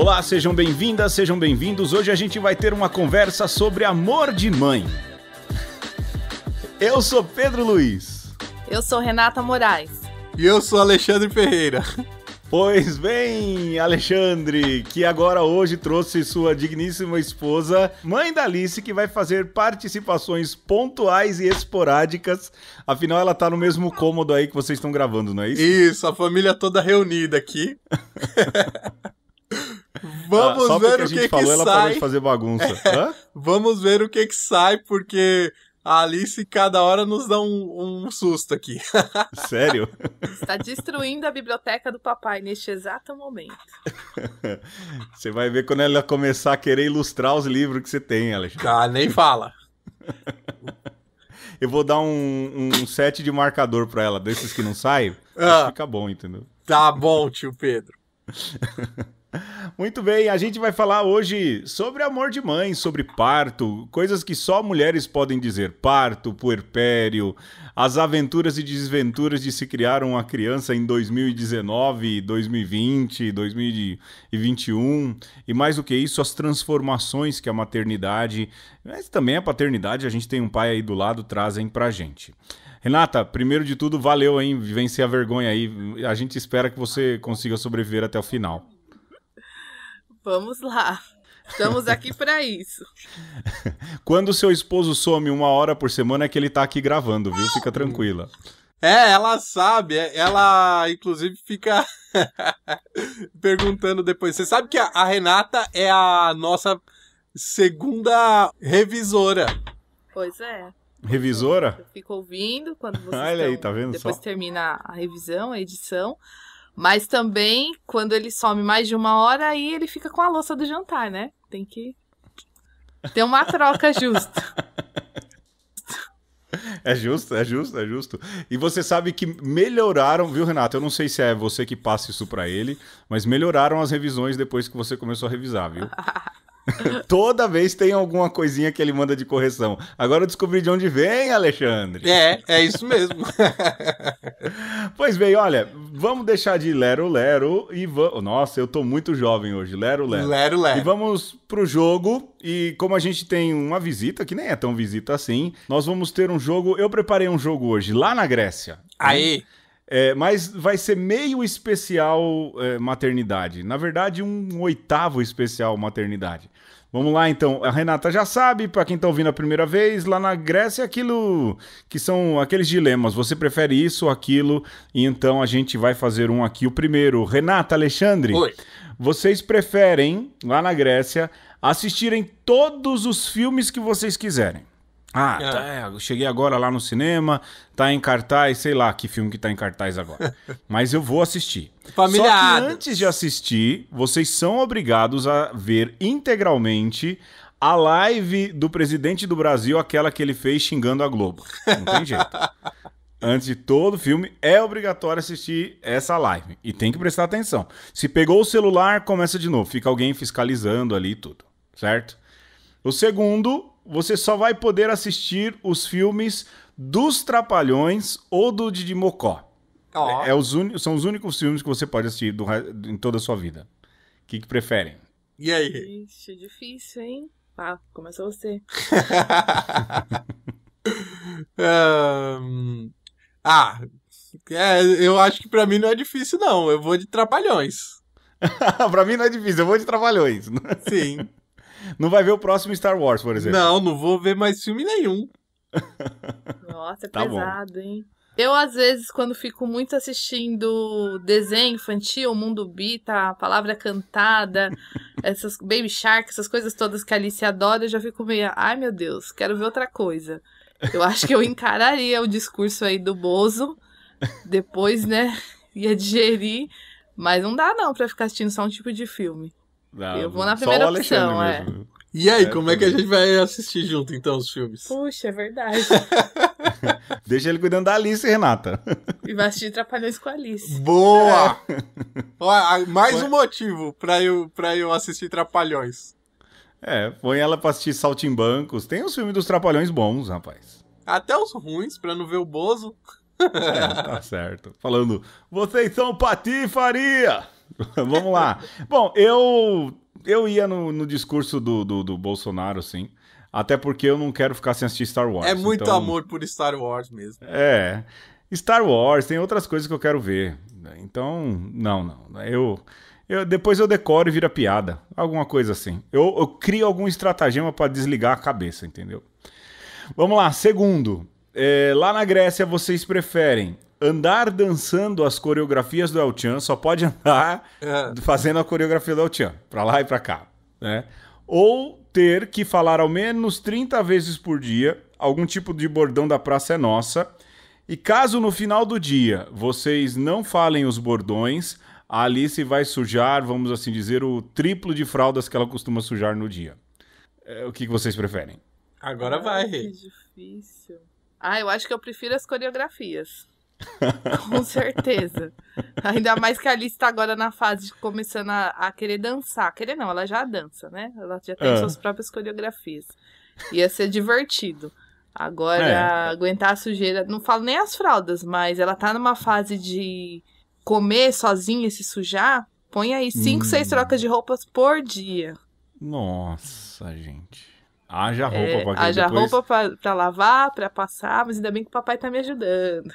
Olá, sejam bem-vindas, sejam bem-vindos. Hoje a gente vai ter uma conversa sobre amor de mãe. Eu sou Pedro Luiz. Eu sou Renata Moraes. E eu sou Alexandre Ferreira. Pois bem, Alexandre, que agora hoje trouxe sua digníssima esposa, mãe da Alice, que vai fazer participações pontuais e esporádicas. Afinal, ela tá no mesmo cômodo aí que vocês estão gravando, não é isso? Isso, a família toda reunida aqui. Vamos Ah, só ver porque a o gente que, falou, que ela parou sai. de fazer bagunça. Hã? Vamos ver o que, que sai, porque a Alice cada hora nos dá um, um susto aqui. Sério? Está destruindo a biblioteca do papai neste exato momento. Você vai ver quando ela começar a querer ilustrar os livros que você tem, Alexandre. Ah, nem fala. Eu vou dar um, um set de marcador pra ela, desses que não saem. Ah. Fica bom, entendeu? Tá bom, tio Pedro. Muito bem, a gente vai falar hoje sobre amor de mãe, sobre parto, coisas que só mulheres podem dizer. Parto, puerpério, as aventuras e desventuras de se criar uma criança em 2019, 2020, 2021 e mais do que isso, as transformações que a maternidade, mas também a paternidade, a gente tem um pai aí do lado, trazem pra gente. Renata, primeiro de tudo, valeu, hein? Vencer a vergonha aí. A gente espera que você consiga sobreviver até o final. Vamos lá. Estamos aqui para isso. Quando o seu esposo some uma hora por semana é que ele tá aqui gravando, viu? Fica tranquila. É, ela sabe, é- ela inclusive fica perguntando depois. Você sabe que a, Renata é a nossa segunda revisora. Pois é. Revisora? Eu fico ouvindo quando vocês Olha aí, estão- tá vendo Depois só? termina a revisão, a edição. Mas também, quando ele some mais de uma hora, aí ele fica com a louça do jantar, né? Tem que ter uma troca justa. É justo, é justo, é justo. E você sabe que melhoraram, viu, Renato? Eu não sei se é você que passa isso pra ele, mas melhoraram as revisões depois que você começou a revisar, viu? Toda vez tem alguma coisinha que ele manda de correção. Agora eu descobri de onde vem, Alexandre. É, é isso mesmo. Pois bem, olha, vamos deixar de lero lero e vamos. Nossa, eu tô muito jovem hoje, lero lero. Lero, E lero. vamos pro jogo. E como a gente tem uma visita, que nem é tão visita assim, nós vamos ter um jogo. Eu preparei um jogo hoje lá na Grécia. Aí, É, mas vai ser meio especial é, maternidade. Na verdade, um oitavo especial maternidade. Vamos lá então. A Renata já sabe, para quem tá ouvindo a primeira vez, lá na Grécia é aquilo que são aqueles dilemas. Você prefere isso ou aquilo? E então a gente vai fazer um aqui. O primeiro, Renata, Alexandre. Oi. Vocês preferem, lá na Grécia, assistirem todos os filmes que vocês quiserem. Ah, Ah. tá, é, eu cheguei agora lá no cinema, tá em cartaz, sei lá que filme que tá em cartaz agora. Mas eu vou assistir. Família Só que antes de assistir, vocês são obrigados a ver integralmente a live do presidente do Brasil, aquela que ele fez xingando a Globo. Não tem jeito. Antes de todo filme, é obrigatório assistir essa live. E tem que prestar atenção. Se pegou o celular, começa de novo. Fica alguém fiscalizando ali e tudo. Certo? O segundo, você só vai poder assistir os filmes dos Trapalhões ou do Didi Mocó. Ó. É os uni- são os únicos filmes que você pode assistir do em toda a sua vida. O que, que preferem? E aí? Ixi, difícil, hein? Tá, começa você. Ahn, ah, é, eu acho que pra mim não é difícil, não. Eu vou de Trapalhões. pra mim não é difícil, eu vou de Trapalhões. Sim. Não vai ver o próximo Star Wars, por exemplo. não, não vou ver mais filme nenhum. Nossa, é Tá bom. pesado, hein? Eu, às vezes, quando fico muito assistindo desenho infantil, Mundo Bita, Palavra Cantada, essas Baby Shark, essas coisas todas que a Alice adora, eu já fico meio, ai meu Deus, quero ver outra coisa. Eu acho que eu encararia o discurso aí do Bozo, depois, né, ia digerir, mas não dá não pra ficar assistindo só um tipo de filme. Não, Eu vou na só primeira opção, é. mesmo. E aí, É, como é que a gente vai assistir junto, então, os filmes? Puxa, é verdade. Deixa ele cuidando da Alice, Renata. E vai assistir Trapalhões com a Alice. Boa! Ó, a- mais um motivo pra eu, pra eu assistir Trapalhões. É, põe ela pra assistir Saltimbancos. Tem os filmes dos Trapalhões bons, rapaz. Até os ruins, pra não ver o Bozo. É, tá certo. Falando, vocês são patifaria! Vamos lá. Bom, eu eu ia no, no discurso do, do, do, Bolsonaro, sim. Até porque eu não quero ficar sem assistir Star Wars. É muito então... amor por Star Wars mesmo. É. Star Wars, tem outras coisas que eu quero ver. Então, não, não. Eu, eu depois eu decoro e vira piada. Alguma coisa assim. Eu, eu crio algum estratagema para desligar a cabeça, entendeu? Vamos lá. Segundo, é, lá na Grécia vocês preferem andar dançando as coreografias do El Chan, só pode andar é. fazendo a coreografia do El Chan, pra lá e pra cá, né? Ou ter que falar ao menos 30 vezes por dia algum tipo de bordão da Praça é Nossa. E caso no final do dia vocês não falem os bordões, a Alice vai sujar, vamos assim dizer, o triplo de fraldas que ela costuma sujar no dia. É, o que, que vocês preferem? Agora vai. Ai, que difícil. Ah, eu acho que eu prefiro as coreografias. Com certeza. Ainda mais que a Alice tá agora na fase de começando a, a, querer dançar. Querer não, ela já dança, né? Ela já tem é. suas próprias coreografias. Ia ser divertido. Agora, é. aguentar a sujeira. Não falo nem as fraldas, mas ela tá numa fase de comer sozinha e se sujar. Põe aí cinco, hum. seis trocas de roupas por dia. Nossa, gente. Haja roupa é, pra Haja depois... roupa pra, pra, lavar, pra passar, mas ainda bem que o papai tá me ajudando.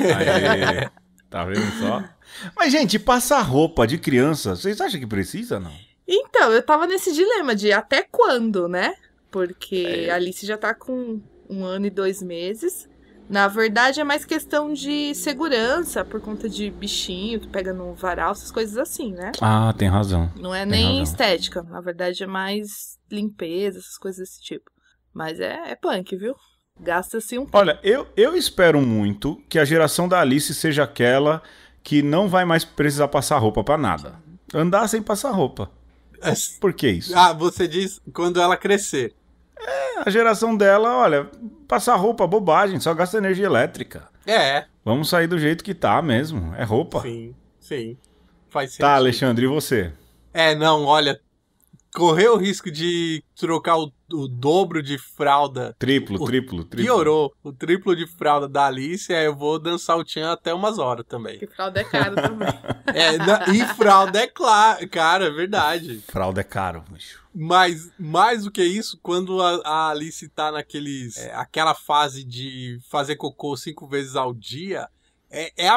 Aê, tá vendo só? Mas, gente, passar roupa de criança, vocês acham que precisa, não? Então, eu tava nesse dilema de até quando, né? Porque é. a Alice já tá com um ano e dois meses. Na verdade, é mais questão de segurança, por conta de bichinho que pega no varal, essas coisas assim, né? Ah, tem razão. Não é tem nem razão. estética. Na verdade, é mais limpeza, essas coisas desse tipo. Mas é, é punk, viu? Gasta-se um. Olha, eu, eu espero muito que a geração da Alice seja aquela que não vai mais precisar passar roupa para nada. Andar sem passar roupa. É. Por que isso? Ah, você diz quando ela crescer. É, a geração dela, olha, passar roupa, bobagem, só gasta energia elétrica. É. Vamos sair do jeito que tá mesmo. É roupa. Sim, sim. Faz tá, sentido. Tá, Alexandre, e você? É, não, olha, correr o risco de trocar o, o dobro de fralda. Triplo, o, triplo, triplo. Piorou. O triplo de fralda da Alice, eu vou dançar o Tchan até umas horas também. Que fralda é caro também. é, na, e fralda é claro, cara, é verdade. Fralda é caro, bicho. Mas mais do que isso, quando a, a Alice tá naqueles. É, aquela fase de fazer cocô cinco vezes ao dia, é, é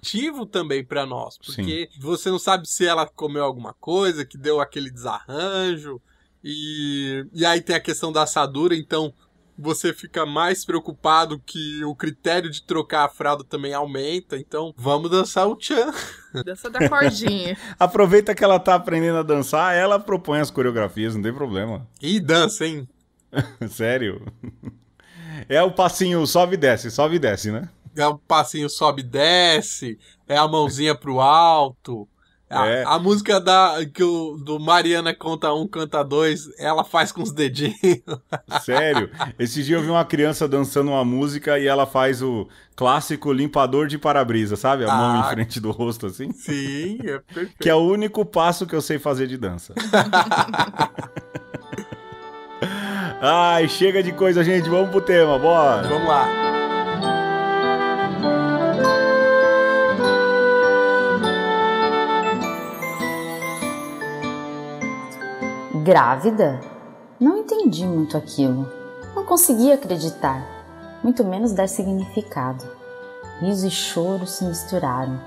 aflitivo também para nós, porque Sim. você não sabe se ela comeu alguma coisa que deu aquele desarranjo, e, e aí tem a questão da assadura, então você fica mais preocupado que o critério de trocar a fralda também aumenta. Então, vamos dançar o tchan. Dança da cordinha. Aproveita que ela tá aprendendo a dançar, ela propõe as coreografias, não tem problema. E dança, hein? Sério? É o passinho sobe e desce, sobe e desce, né? É o passinho sobe e desce, é a mãozinha pro alto. A, é. a, música da, que o, do Mariana conta um, canta dois, ela faz com os dedinhos. Sério? Esse dia eu vi uma criança dançando uma música e ela faz o clássico limpador de para-brisa, sabe? A ah, mão em ah. frente do rosto, assim. Sim, é perfeito. Que é o único passo que eu sei fazer de dança. Ai, chega de coisa, gente. Vamos pro tema, bora. Vamos lá. Grávida? Não entendi muito aquilo. Não conseguia acreditar, muito menos dar significado. Riso e choro se misturaram.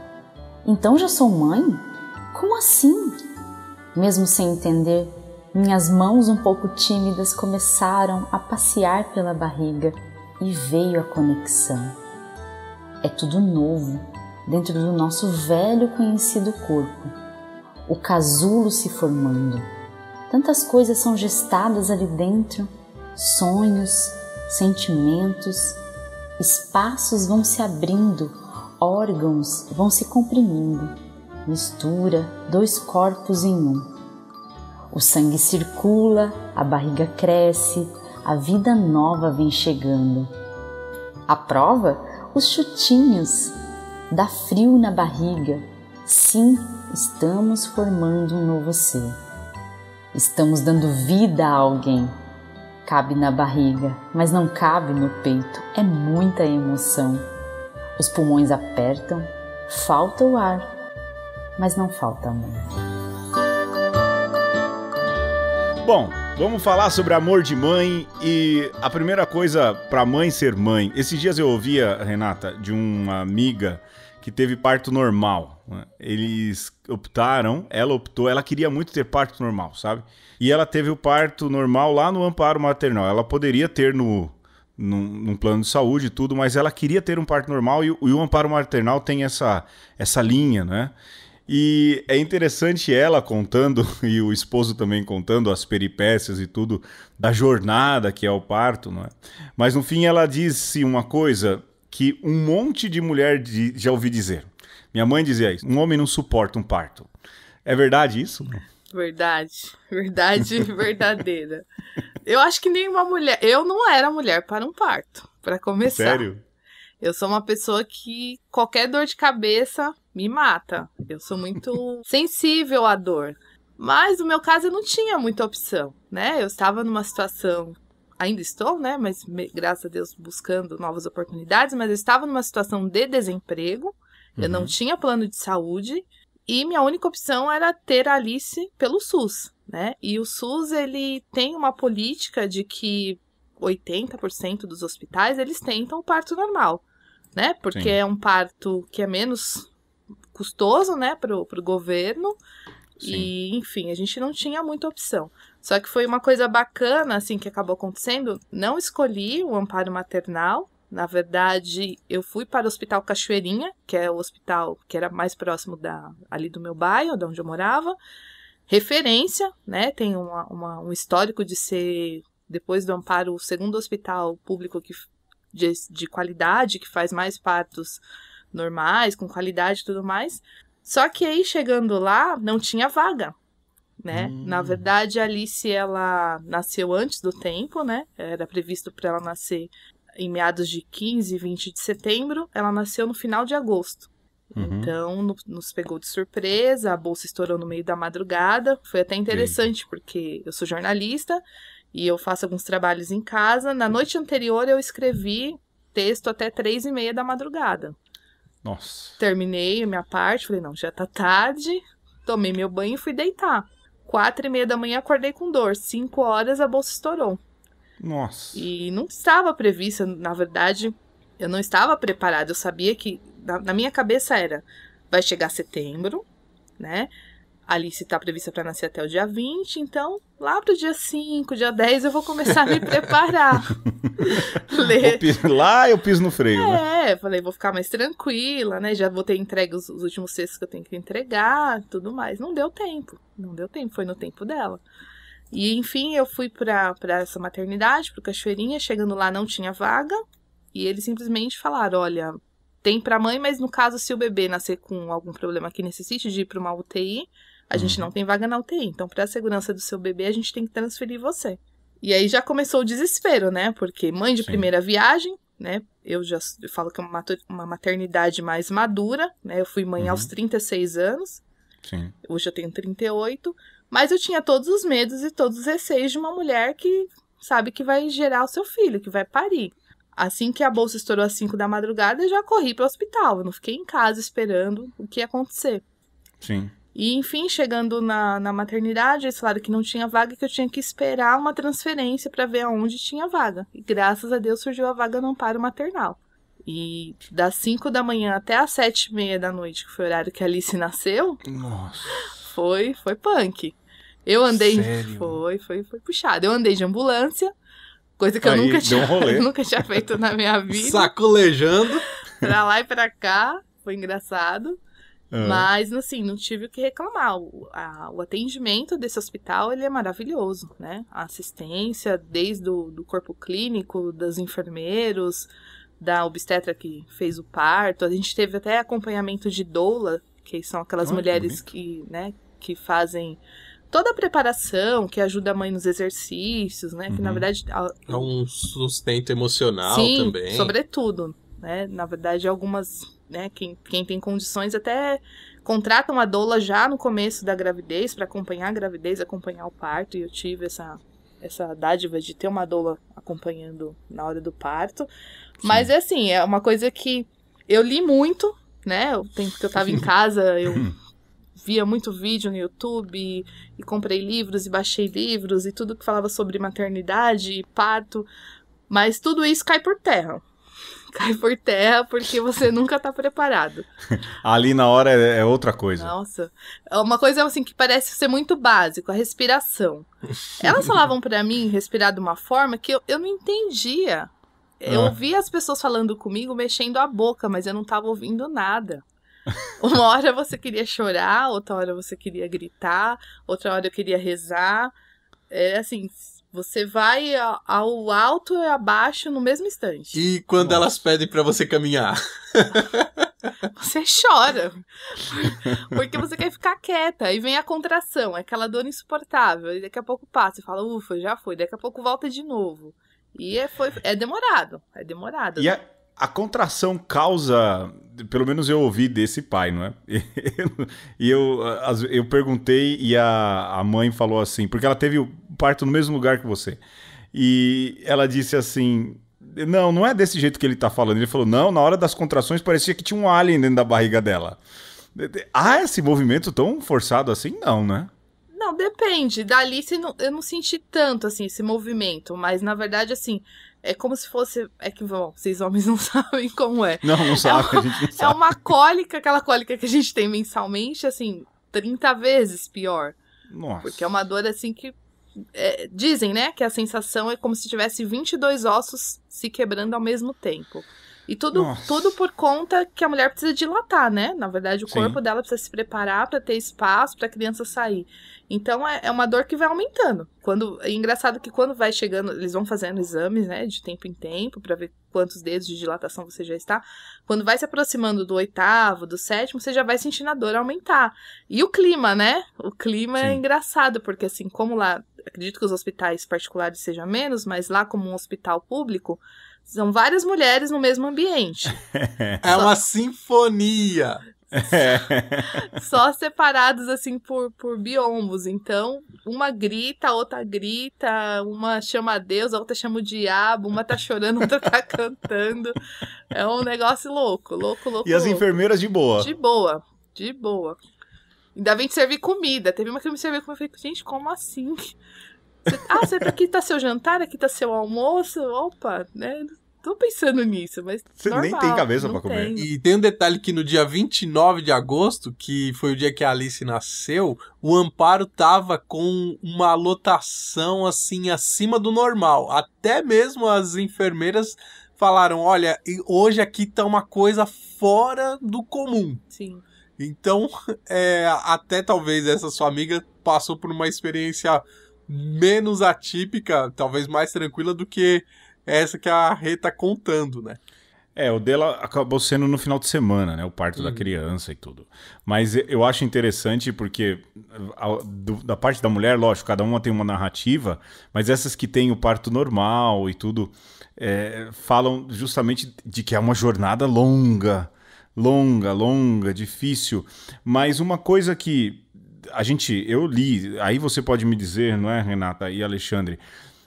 Então já sou mãe? Como assim? Mesmo sem entender, minhas mãos um pouco tímidas começaram a passear pela barriga e veio a conexão. É tudo novo dentro do nosso velho conhecido corpo. O casulo se formando Tantas coisas são gestadas ali dentro, sonhos, sentimentos, espaços vão se abrindo, órgãos vão se comprimindo, mistura dois corpos em um. O sangue circula, a barriga cresce, a vida nova vem chegando. A prova? Os chutinhos. Dá frio na barriga. Sim, estamos formando um novo ser. Estamos dando vida a alguém. Cabe na barriga, mas não cabe no peito. É muita emoção. Os pulmões apertam, falta o ar. mas não falta amor. Bom, vamos falar sobre amor de mãe e a primeira coisa para mãe ser mãe. Esses dias eu ouvia, Renata, de uma amiga que teve parto normal. Né? Eles optaram, ela optou, ela queria muito ter parto normal, sabe? E ela teve o parto normal lá no amparo maternal. Ela poderia ter no num, plano de saúde e tudo, mas ela queria ter um parto normal e, e, o amparo maternal tem essa, essa linha, né? E é interessante ela contando, e o esposo também contando as peripécias e tudo da jornada que é o parto, não é? Mas no fim ela disse uma coisa que um monte de mulher já ouvi dizer. Minha mãe dizia isso: um homem não suporta um parto. É verdade isso? Verdade, verdade verdadeira. Eu acho que nenhuma mulher. Eu não era mulher para um parto, para começar. Sério? Eu sou uma pessoa que qualquer dor de cabeça me mata. Eu sou muito sensível à dor. Mas no meu caso eu não tinha muita opção, né? Eu estava numa situação, ainda estou, né? Mas graças a Deus buscando novas oportunidades, mas eu estava numa situação de desemprego. Uhum. Eu não uhum. tinha plano de saúde e minha única opção era ter a Alice pelo SUS, né? E o SUS ele tem uma política de que 80% dos hospitais eles tentam o parto normal, né? Porque Sim. é um parto que é menos custoso, né, pro, pro governo. Sim. E, enfim, a gente não tinha muita opção. Só que foi uma coisa bacana, assim, que acabou acontecendo. Não escolhi o amparo maternal. Na verdade, eu fui para o Hospital Cachoeirinha, que é o hospital que era mais próximo da, ali do meu bairro, de onde eu morava. Referência, né? Tem uma, uma, um histórico de ser, depois do amparo, o segundo hospital público que, de, de qualidade, que faz mais partos normais, com qualidade e tudo mais. Só que aí chegando lá, não tinha vaga, né? Hum. Na verdade, a Alice ela nasceu antes do tempo, né? Era previsto para ela nascer em meados de 15, 20 de setembro. Ela nasceu no final de agosto. Uhum. Então, no, nos pegou de surpresa, a bolsa estourou no meio da madrugada. Foi até interessante, porque eu sou jornalista e eu faço alguns trabalhos em casa. Na noite anterior, eu escrevi texto até três e meia da madrugada. Nossa. Terminei a minha parte, falei, não, já tá tarde. Tomei meu banho e fui deitar. Quatro e meia da manhã acordei com dor. Cinco horas a bolsa estourou. Nossa. E não estava prevista, na verdade, eu não estava preparada. Eu sabia que, na, na minha cabeça era, vai chegar setembro, né? Alice está prevista para nascer até o dia 20, então lá pro dia 5, dia 10 eu vou começar a me preparar. Ler. Lá eu piso no freio, é, né? É, falei, vou ficar mais tranquila, né? Já vou ter entregue os, os últimos textos que eu tenho que entregar, tudo mais. Não deu tempo, não deu tempo, foi no tempo dela. E enfim, eu fui para essa maternidade, pro Cachoeirinha, chegando lá não tinha vaga, e eles simplesmente falaram, olha, tem para mãe, mas no caso se o bebê nascer com algum problema que necessite de ir para uma UTI, a gente não uhum. tem vaga na UTI, então para a segurança do seu bebê a gente tem que transferir você. E aí já começou o desespero, né? Porque mãe de Sim. primeira viagem, né? Eu já eu falo que é uma, uma maternidade mais madura, né? Eu fui mãe uhum. aos 36 anos. Sim. Hoje eu tenho 38. Mas eu tinha todos os medos e todos os receios de uma mulher que sabe que vai gerar o seu filho, que vai parir. Assim que a bolsa estourou às 5 da madrugada, eu já corri para o hospital. Eu não fiquei em casa esperando o que ia acontecer. Sim. E, enfim, chegando na, na maternidade, eles falaram que não tinha vaga, que eu tinha que esperar uma transferência para ver aonde tinha vaga. E graças a Deus surgiu a vaga no amparo maternal. E das 5 da manhã até as 7 e meia da noite, que foi o horário que a Alice nasceu, Nossa. foi foi punk. Eu andei. Sério? Foi, foi, foi puxado. Eu andei de ambulância, coisa que Aí, eu nunca tinha, um nunca tinha feito na minha vida. Sacolejando. pra lá e pra cá. Foi engraçado. Uhum. Mas, assim, não tive o que reclamar. O, a, o, atendimento desse hospital, ele é maravilhoso, né? A assistência, desde o do corpo clínico, dos enfermeiros, da obstetra que fez o parto. A gente teve até acompanhamento de doula, que são aquelas oh, mulheres que, né, que fazem toda a preparação, que ajuda a mãe nos exercícios, né? Que, na uhum. verdade... É um sustento emocional Sim, também. sobretudo, né? Na verdade, algumas né? Quem, quem tem condições até contratam a doula já no começo da gravidez para acompanhar a gravidez, acompanhar o parto. E eu tive essa essa dádiva de ter uma doula acompanhando na hora do parto. Sim. Mas é assim, é uma coisa que eu li muito, né? O tempo que eu tava em casa, eu via muito vídeo no YouTube e, e comprei livros e baixei livros e tudo que falava sobre maternidade e parto, mas tudo isso cai por terra cai por terra porque você nunca tá preparado. Ali na hora é, é outra coisa. Nossa. É uma coisa assim que parece ser muito básico, a respiração. Elas falavam para mim respirar de uma forma que eu, eu não entendia. Eu ah. ouvia as pessoas falando comigo, mexendo a boca, mas eu não tava ouvindo nada. Uma hora você queria chorar, outra hora você queria gritar, outra hora eu queria rezar. É assim, você vai ao alto e abaixo no mesmo instante. E quando Nossa. elas pedem para você caminhar? Você chora. Porque você quer ficar quieta. Aí vem a contração, é aquela dor insuportável. E daqui a pouco passa e fala, ufa, já foi. Daqui a pouco volta de novo. E é, foi, é demorado. É demorado. E a, a contração causa. Pelo menos eu ouvi desse pai, não é? E eu, eu perguntei e a, a mãe falou assim, porque ela teve o parto no mesmo lugar que você. E ela disse assim: Não, não é desse jeito que ele tá falando. Ele falou: Não, na hora das contrações parecia que tinha um alien dentro da barriga dela. Ah, esse movimento tão forçado assim? Não, né? Não, depende. Da Alice eu não senti tanto assim esse movimento, mas na verdade assim, é como se fosse. É que bom, vocês homens não sabem como é. Não, não sabe, é uma, a gente não sabe. É uma cólica, aquela cólica que a gente tem mensalmente, assim, 30 vezes pior. Nossa. Porque é uma dor assim que. É, dizem, né, que a sensação é como se tivesse 22 ossos se quebrando ao mesmo tempo. E tudo, tudo por conta que a mulher precisa dilatar, né? Na verdade, o Sim. corpo dela precisa se preparar para ter espaço para a criança sair. Então é, é uma dor que vai aumentando. Quando é engraçado que quando vai chegando, eles vão fazendo exames, né, de tempo em tempo para ver quantos dedos de dilatação você já está. Quando vai se aproximando do oitavo, do sétimo, você já vai sentindo a dor aumentar. E o clima, né? O clima é Sim. é engraçado porque assim, como lá, acredito que os hospitais particulares sejam menos, mas lá como um hospital público, são várias mulheres no mesmo ambiente. É Só... uma sinfonia. Só separados assim por, por biombos. Então, uma grita, a outra grita, uma chama a Deus, a outra chama o diabo, uma tá chorando, a outra tá cantando. É um negócio louco, louco, louco. E as louco. enfermeiras de boa. De boa, de boa. Ainda vem te servir comida. Teve uma que me serviu comida. Eu falei, gente, como assim? Ah, você, aqui tá seu jantar, aqui tá seu almoço. Opa, né? Tô pensando nisso, mas. Você normal, nem tem cabeça para comer. E tem um detalhe que no dia 29 de agosto, que foi o dia que a Alice nasceu, o Amparo tava com uma lotação assim acima do normal. Até mesmo as enfermeiras falaram: olha, hoje aqui tá uma coisa fora do comum. Sim. Então, é, até talvez essa sua amiga passou por uma experiência menos atípica, talvez mais tranquila do que essa que a Rê tá contando, né? É, o dela acabou sendo no final de semana, né? O parto uhum. da criança e tudo. Mas eu acho interessante porque a, do, da parte da mulher, lógico, cada uma tem uma narrativa, mas essas que têm o parto normal e tudo é, falam justamente de que é uma jornada longa, longa, longa, difícil. Mas uma coisa que a gente, eu li, aí você pode me dizer, não é, Renata e Alexandre?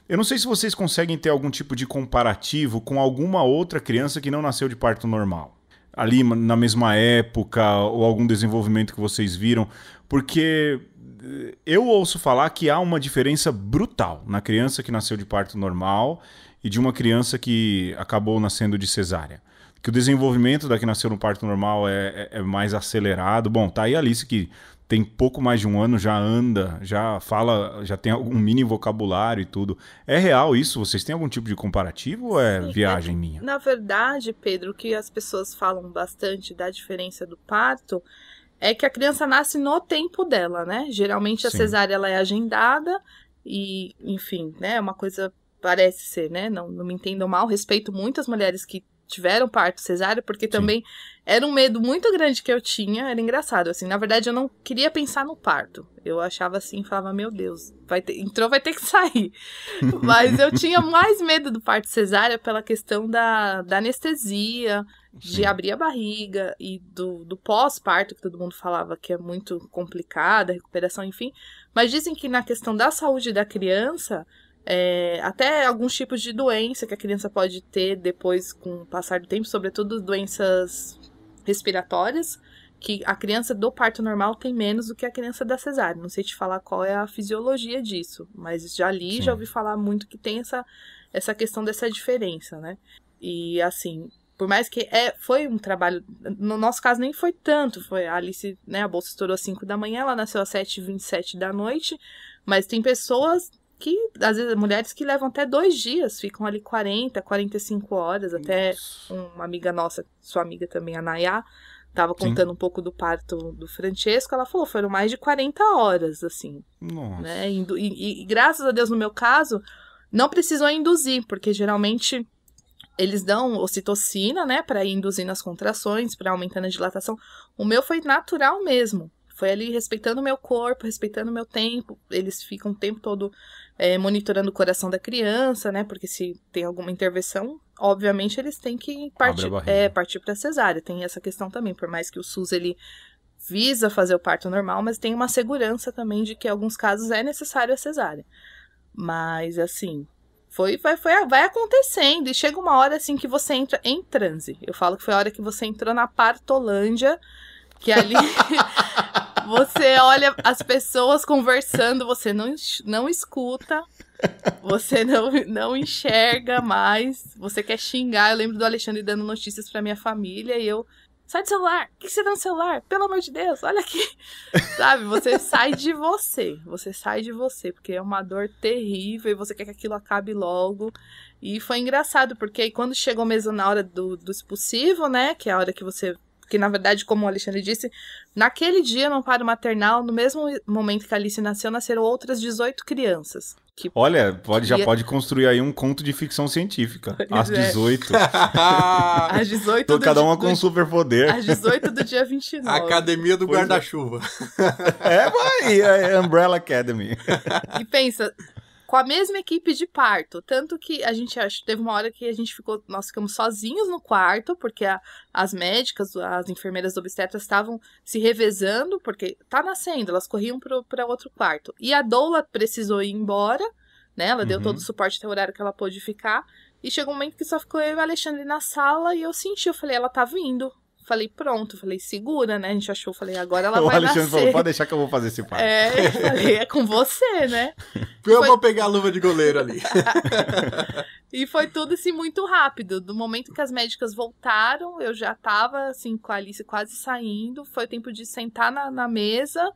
Eu não sei se vocês conseguem ter algum tipo de comparativo com alguma outra criança que não nasceu de parto normal. Ali na mesma época, ou algum desenvolvimento que vocês viram, porque eh, eu ouço falar que há uma diferença brutal na criança que nasceu de parto normal e de uma criança que acabou nascendo de cesárea. Que o desenvolvimento da que nasceu no parto normal é, é, é mais acelerado. Bom, tá aí a Alice que tem pouco mais de um ano, já anda, já fala, já tem algum mini vocabulário e tudo. É real isso? Vocês têm algum tipo de comparativo ou é Sim, viagem é, minha? Na verdade, Pedro, o que as pessoas falam bastante da diferença do parto é que a criança nasce no tempo dela, né? Geralmente a Sim. cesárea ela é agendada e, enfim, né? É uma coisa parece ser, né? Não, não me entendam mal, respeito muitas mulheres que tiveram parto cesárea, porque também Sim. era um medo muito grande que eu tinha, era engraçado, assim, na verdade eu não queria pensar no parto, eu achava assim, falava, meu Deus, vai ter, entrou, vai ter que sair, mas eu tinha mais medo do parto cesárea pela questão da, da anestesia, de Sim. abrir a barriga e do, do pós-parto, que todo mundo falava que é muito complicada, recuperação, enfim, mas dizem que na questão da saúde da criança, é, até alguns tipos de doença que a criança pode ter depois com o passar do tempo, sobretudo doenças respiratórias, que a criança do parto normal tem menos do que a criança da cesárea. Não sei te falar qual é a fisiologia disso, mas já li, Sim. já ouvi falar muito que tem essa, essa questão dessa diferença, né? E assim, por mais que é, foi um trabalho, no nosso caso nem foi tanto, foi a Alice, né, a bolsa estourou às 5 da manhã, ela nasceu às 7h27 da noite, mas tem pessoas que, às vezes, mulheres que levam até dois dias, ficam ali 40, 45 horas, até uma amiga nossa, sua amiga também, a Nayá, tava contando Sim. um pouco do parto do Francesco, ela falou, foram mais de 40 horas, assim. Nossa. Né? E, e, e graças a Deus, no meu caso, não precisou induzir, porque geralmente eles dão ocitocina, né, para ir induzindo as contrações, para aumentando a dilatação. O meu foi natural mesmo. Foi ali respeitando o meu corpo, respeitando o meu tempo. Eles ficam o tempo todo é, monitorando o coração da criança, né? Porque se tem alguma intervenção, obviamente eles têm que partir, é, partir para cesárea. Tem essa questão também, por mais que o SUS ele visa fazer o parto normal, mas tem uma segurança também de que em alguns casos é necessário a cesárea. Mas assim, foi, vai, foi, vai acontecendo. E chega uma hora assim que você entra em transe. Eu falo que foi a hora que você entrou na Partolândia, que ali você olha as pessoas conversando, você não, não escuta, você não, não enxerga mais, você quer xingar. Eu lembro do Alexandre dando notícias pra minha família e eu Sai do celular! O que você tá no celular? Pelo amor de Deus, olha aqui! Sabe? Você sai de você. Você sai de você, porque é uma dor terrível e você quer que aquilo acabe logo. E foi engraçado, porque aí quando chegou mesmo na hora do, do expulsivo, né? Que é a hora que você. Que na verdade, como o Alexandre disse, naquele dia no paro maternal, no mesmo momento que a Alice nasceu, nasceram outras 18 crianças. Que Olha, pode, já pode construir aí um conto de ficção científica. Pois às é. 18. às 18 então, Cada uma com um superpoder. Às 18 do dia 29. Academia do é. Guarda-Chuva. É, vai. É Umbrella Academy. E pensa, com a mesma equipe de parto. Tanto que a gente acho, teve uma hora que a gente ficou, nós ficamos sozinhos no quarto, porque a, as médicas, as enfermeiras obstetras estavam se revezando, porque tá nascendo, elas corriam para outro quarto. E a doula precisou ir embora, né? Ela uhum. deu todo o suporte até o horário que ela pôde ficar. E chegou um momento que só ficou eu e o Alexandre na sala e eu senti, eu falei, ela tá vindo. Falei, pronto, falei, segura, né? A gente achou, falei, agora ela o vai Alexandre nascer. falou, pode deixar que eu vou fazer esse pai. É, falei, é com você, né? Eu foi... vou pegar a luva de goleiro ali. e foi tudo, assim, muito rápido. Do momento que as médicas voltaram, eu já tava, assim, com a Alice quase saindo. Foi tempo de sentar na, na mesa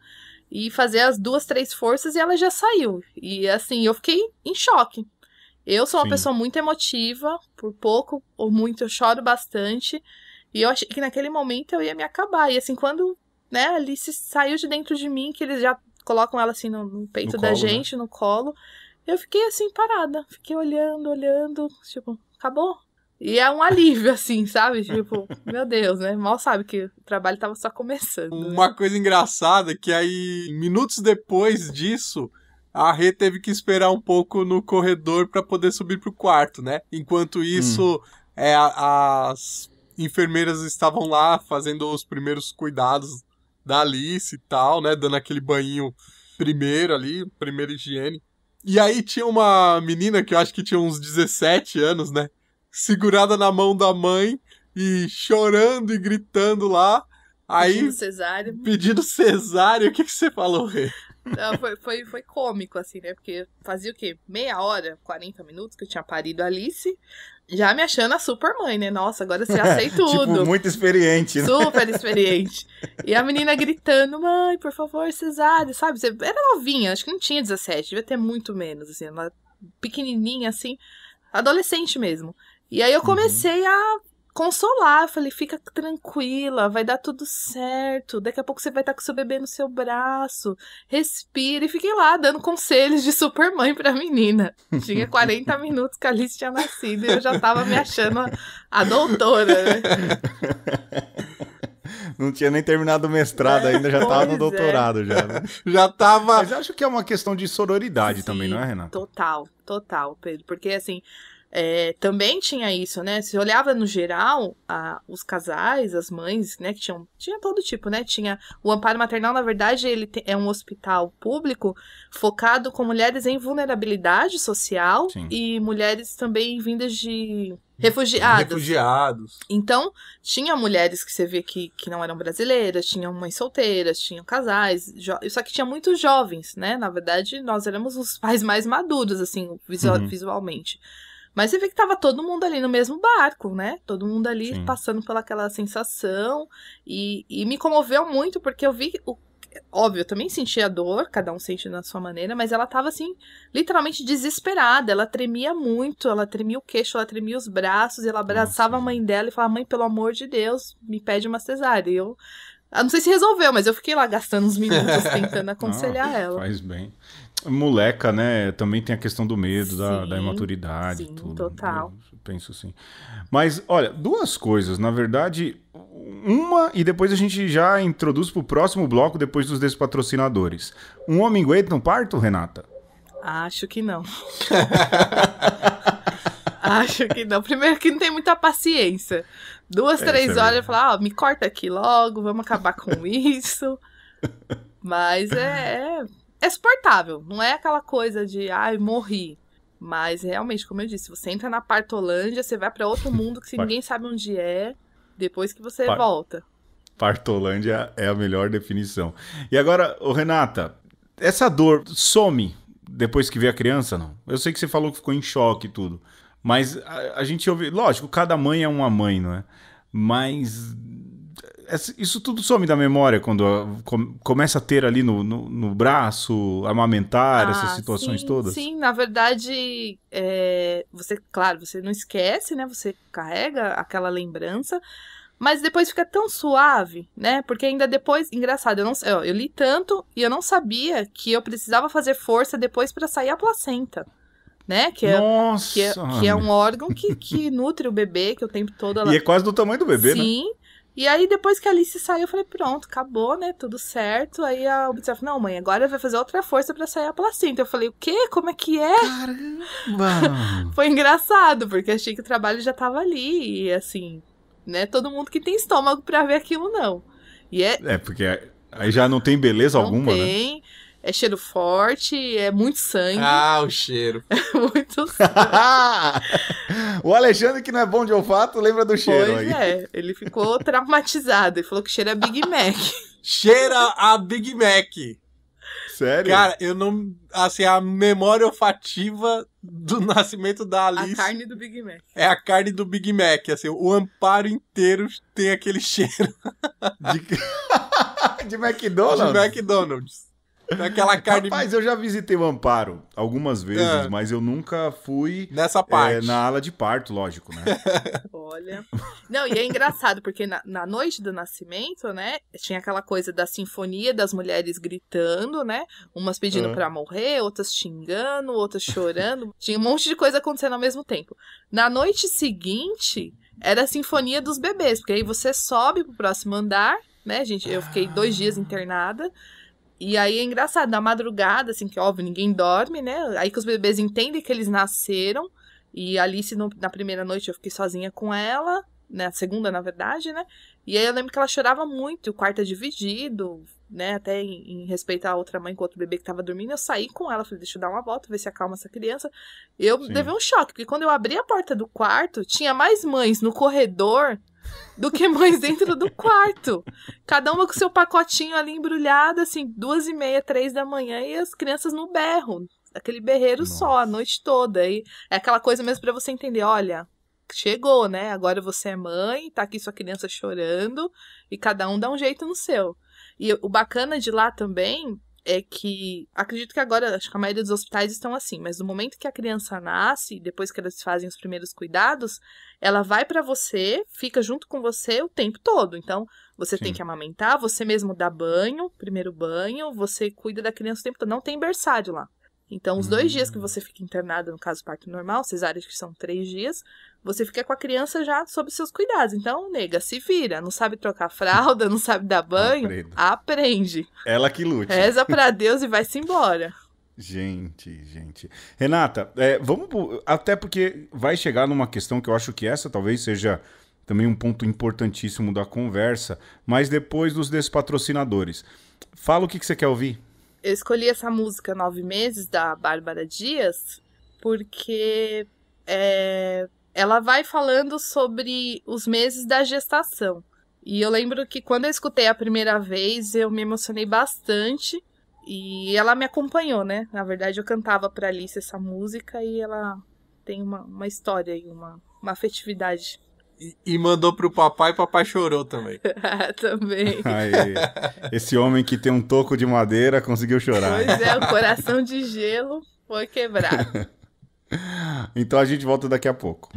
e fazer as duas, três forças e ela já saiu. E, assim, eu fiquei em choque. Eu sou uma Sim. pessoa muito emotiva, por pouco ou muito eu choro bastante. E eu achei que naquele momento eu ia me acabar. E assim, quando né, a Alice saiu de dentro de mim, que eles já colocam ela assim no, no peito no da colo, né? gente, né? no colo, eu fiquei assim parada. Fiquei olhando, olhando, tipo, acabou? E é um alívio, assim, sabe? Tipo, meu Deus, né? Mal sabe que o trabalho tava só começando. Né? Uma coisa engraçada é que aí, minutos depois disso, a Rê teve que esperar um pouco no corredor para poder subir pro quarto, né? Enquanto isso, hum. é, as enfermeiras estavam lá fazendo os primeiros cuidados da Alice e tal, né? Dando aquele banho primeiro ali, primeira higiene. E aí tinha uma menina que eu acho que tinha uns 17 anos, né? Segurada na mão da mãe e chorando e gritando lá. Aí, pedindo cesárea. Pedindo cesárea. O que, que você falou, Rê? Foi, foi, foi cômico, assim, né? Porque fazia o quê? Meia hora, 40 minutos que eu tinha parido a Alice já me achando a super mãe, né? Nossa, agora você já sei tipo, tudo. tipo, muito experiente, né? Super experiente. e a menina gritando, mãe, por favor, cesárea, sabe? Você era novinha, acho que não tinha 17, devia ter muito menos, assim, ela pequenininha, assim, adolescente mesmo. E aí eu uhum. comecei uhum. a consolar. Falei, fica tranquila, vai dar tudo certo. Daqui a pouco você vai estar com seu bebê no seu braço. Respira. E fiquei lá dando conselhos de super mãe pra menina. Tinha 40 minutos que a Alice tinha nascido e eu já tava me achando a, a doutora, né? Não tinha nem terminado o mestrado é, ainda, já tava no é. doutorado é. já. Né? Já tava. Mas acho que é uma questão de sororidade Sim, também, não é, Renata? Total, total, Pedro. Porque assim, é, também tinha isso, né? Se olhava no geral, a, os casais, as mães, né, que tinham, tinha todo tipo, né? Tinha o amparo maternal, na verdade, ele te, é um hospital público focado com mulheres em vulnerabilidade social Sim. e mulheres também vindas de refugiados. Refugiados. Então, tinha mulheres que você vê que, que não eram brasileiras, tinham mães solteiras, tinham casais, só que tinha muitos jovens, né? Na verdade, nós éramos os pais mais maduros, assim, visual- Uhum. visualmente. Mas você vê que tava todo mundo ali no mesmo barco, né? Todo mundo ali Sim. passando pelaquela sensação. E, e me comoveu muito, porque eu vi. O, óbvio, eu também senti a dor, cada um sente na sua maneira, mas ela tava assim, literalmente desesperada. Ela tremia muito, ela tremia o queixo, ela tremia os braços, e ela abraçava a mãe dela e falava: Mãe, pelo amor de Deus, me pede uma cesárea. E eu. eu não sei se resolveu, mas eu fiquei lá gastando uns minutos tentando aconselhar Ah, ela. Faz bem. Moleca, né? Também tem a questão do medo, da, da Sim, imaturidade sim, tudo. total. Eu penso assim. Mas, olha, duas coisas. Na verdade, uma, e depois a gente já introduz pro próximo bloco, depois dos despatrocinadores. Um homem aguenta um parto, Renata? Acho que não. Acho que não. Primeiro que não tem muita paciência. Duas, É, três é horas eu falar, ó, me corta aqui logo, vamos acabar com isso. Mas é, é, é suportável. Não é aquela coisa de, ai, morri. Mas realmente, como eu disse, você entra na Partolândia, você vai pra outro mundo que ninguém sabe onde é, depois que você Par- volta. Partolândia é a melhor definição. E agora, ô Renata, essa dor some depois que vê a criança, não? Eu sei que você falou que ficou em choque e tudo. Mas a, a gente ouve. Lógico, cada mãe é uma mãe, não é? Mas. Isso tudo some da memória quando começa a ter ali no, no, no braço, amamentar, essas Ah, situações sim, todas. Sim, na verdade, é, você, claro, você não esquece, né? Você carrega aquela lembrança, mas depois fica tão suave, né? Porque ainda depois, engraçado, eu não sei, ó, eu li tanto e eu não sabia que eu precisava fazer força depois pra sair a placenta, né? Que é, Nossa! que é, que é um órgão que, que nutre o bebê, que o tempo todo ela E é quase do tamanho do bebê, né? Sim. E aí, depois que a Alice saiu, eu falei, pronto, acabou, né? Tudo certo. Aí a observa, não, mãe, agora vai fazer outra força pra sair a placenta. Eu falei, o quê? Como é que é? Caramba! Foi engraçado, porque achei que o trabalho já tava ali. E assim, né? Todo mundo que tem estômago pra ver aquilo, não. E é. é, porque aí já não tem beleza não alguma, né? É cheiro forte, é muito sangue. Ah, o cheiro. muito sangue. o Alexandre, que não é bom de olfato, lembra do cheiro Pois aí. é, ele ficou traumatizado. Ele falou que cheira Big Mac. Cheira a Big Mac. Sério? Cara, eu não. Assim, a memória olfativa do nascimento da A Alice carne do Big Mac. é a carne do Big Mac. Assim, o amparo inteiro tem aquele cheiro de... de McDonald's? de McDonald's. Aquela carne Rapaz, eu já visitei o Amparo algumas vezes, É. mas eu nunca fui nessa é, parte. na ala de parto, lógico, né? Olha. Não, e é engraçado, porque na, na noite do nascimento, né? Tinha aquela coisa da sinfonia das mulheres gritando, né? Umas pedindo Ah. pra morrer, outras xingando, outras chorando. Tinha um monte de coisa acontecendo ao mesmo tempo. Na noite seguinte, era a sinfonia dos bebês, porque aí você sobe pro próximo andar, né, gente? Eu fiquei dois dias internada. E aí é engraçado, na madrugada, assim, que óbvio, ninguém dorme, né? Aí que os bebês entendem que eles nasceram. E Alice, no- na primeira noite, eu fiquei sozinha com ela. Na segunda, na verdade, né? E aí eu lembro que ela chorava muito, o quarto é dividido, né? Até em, em respeito à outra mãe com outro bebê que tava dormindo, eu saí com ela, falei, deixa eu dar uma volta, ver se acalma essa criança. Eu Sim. levei um choque, porque quando eu abri a porta do quarto, tinha mais mães no corredor do que mães dentro do quarto. Cada uma com seu pacotinho ali embrulhado, assim, duas e meia, três da manhã, e as crianças no berro. Aquele berreiro só, a noite toda. E é aquela coisa mesmo pra você entender, olha, chegou, né? Agora você é mãe, tá aqui sua criança chorando, e cada um dá um jeito no seu. E o bacana de lá também é que acredito que agora acho que a maioria dos hospitais estão assim, mas no momento que a criança nasce, depois que eles fazem os primeiros cuidados, ela vai pra você, fica junto com você o tempo todo. Então, você tem Sim. que amamentar, você mesmo dá banho, primeiro banho, você cuida da criança o tempo todo. Não tem berçário lá. Então, os dois dias que você fica internada, no caso parto normal, cesárea que são três dias, você fica com a criança já sob seus cuidados. Então, nega, se vira. Não sabe trocar fralda, não sabe dar banho, aprende. Ela que lute. Reza pra Deus e vai-se embora. Gente, gente. Renata, é, vamos. Até porque vai chegar numa questão que eu acho que essa talvez seja também um ponto importantíssimo da conversa, mas depois dos despatrocinadores. Fala o que, que você quer ouvir. Eu escolhi essa música Nove Meses, da Bárbara Dias, porque é, ela vai falando sobre os meses da gestação. E eu lembro que quando eu escutei a primeira vez, eu me emocionei bastante. E ela me acompanhou, né? Na verdade, eu cantava pra Alice essa música e ela tem uma, uma história e uma, uma afetividade. E, e mandou pro papai e papai chorou também. também. Aí, esse homem que tem um toco de madeira conseguiu chorar. Pois é, o coração de gelo foi quebrado. então a gente volta daqui a pouco.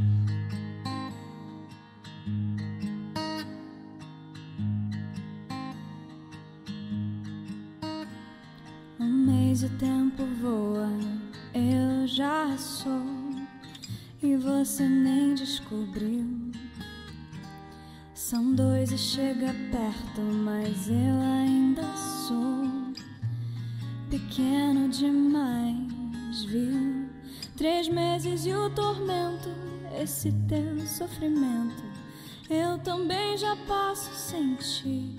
Um mês o tempo voa, eu já sou, e você nem descobriu. São dois e chega perto, mas eu ainda sou pequeno demais, viu? Três meses e o tormento, esse teu sofrimento, eu também já posso sentir.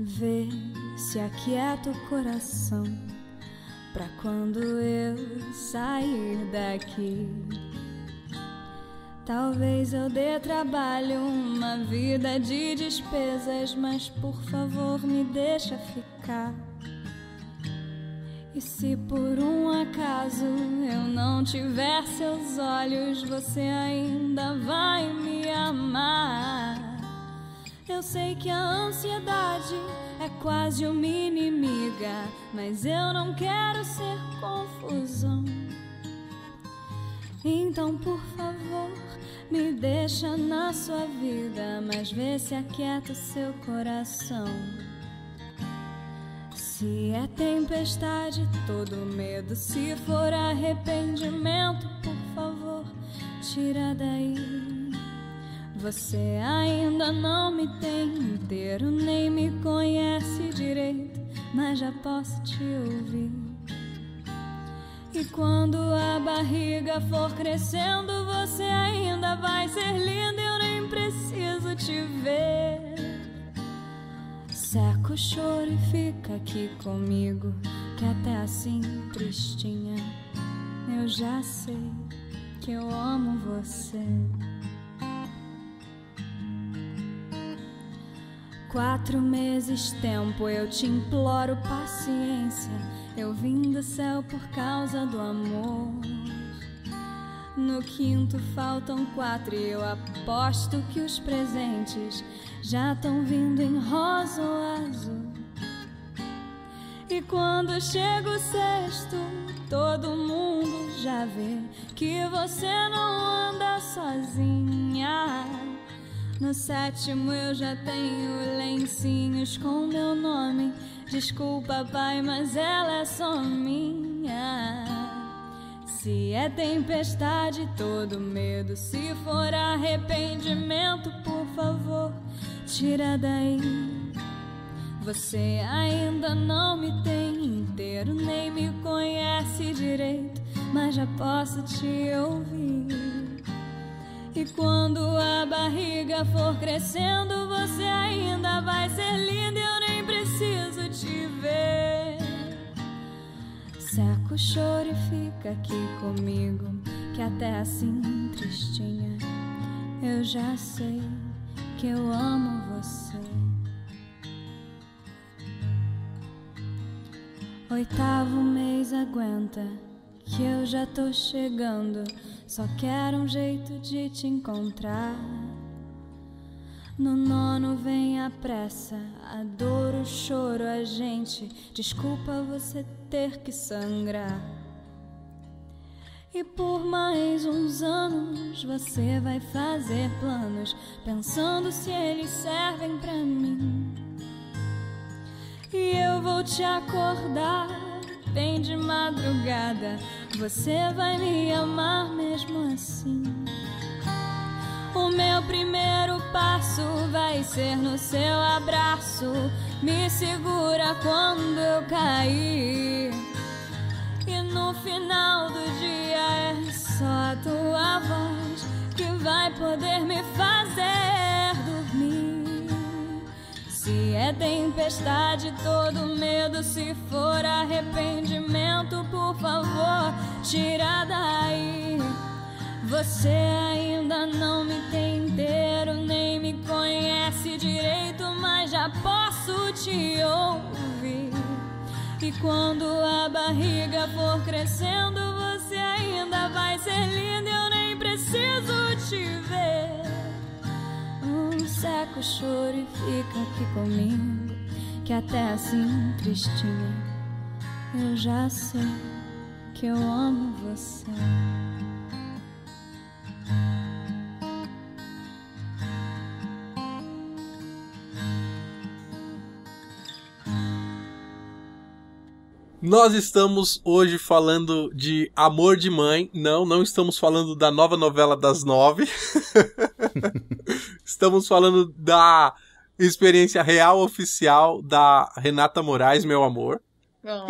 Vê se aquieta o coração pra quando eu sair daqui. Talvez eu dê trabalho, uma vida de despesas, mas por favor me deixa ficar. E se por um acaso eu não tiver seus olhos, você ainda vai me amar. Eu sei que a ansiedade é quase uma inimiga, mas eu não quero ser confusão. Então, por favor, me deixa na sua vida, mas vê se aquieta o seu coração. Se é tempestade, todo medo, se for arrependimento, por favor, tira daí. Você ainda não me tem inteiro, nem me conhece direito, mas já posso te ouvir. E quando a barriga for crescendo, você ainda vai ser linda. Eu nem preciso te ver. Seca o choro e fica aqui comigo, que até assim, tristinha, eu já sei que eu amo você. Quatro meses tempo, eu te imploro paciência. Eu vim do céu por causa do amor. No quinto faltam quatro e eu aposto que os presentes já estão vindo em rosa ou azul. E quando chega o sexto, todo mundo já vê que você não anda sozinha. No sétimo eu já tenho lencinhos com meu nome. Desculpa, pai, mas ela é só minha. Se é tempestade, todo medo. Se for arrependimento, por favor, tira daí. Você ainda não me tem inteiro, nem me conhece direito, mas já posso te ouvir. E quando a barriga for crescendo, você ainda vai ser linda. Eu nem preciso te ver. Seca o choro e fica aqui comigo, que até assim, tristinha, eu já sei que eu amo você. Oitavo mês aguenta, que eu já tô chegando. Só quero um jeito de te encontrar. No nono vem a pressa, a dor, o choro, a gente. Desculpa você ter que sangrar. E por mais uns anos você vai fazer planos, pensando se eles servem pra mim. E eu vou te acordar bem de madrugada. Você vai me amar mesmo assim. O meu primeiro passo vai ser no seu abraço. Me segura quando eu cair. E no final do dia é só a tua voz que vai poder me fazer dormir. Se é tempestade, todo medo, se for arrependimento, por favor, tira daí. Você ainda não me tem inteiro, nem me conhece direito, mas já posso te ouvir. E quando a barriga for crescendo, você ainda vai ser linda, eu nem preciso te ver. Um seca o choro e fica aqui comigo, que até assim tristinha, eu já sei que eu amo você. Nós estamos hoje falando de Amor de Mãe. Não, não estamos falando da nova novela das nove. estamos falando da experiência real oficial da Renata Moraes, meu amor. Oh.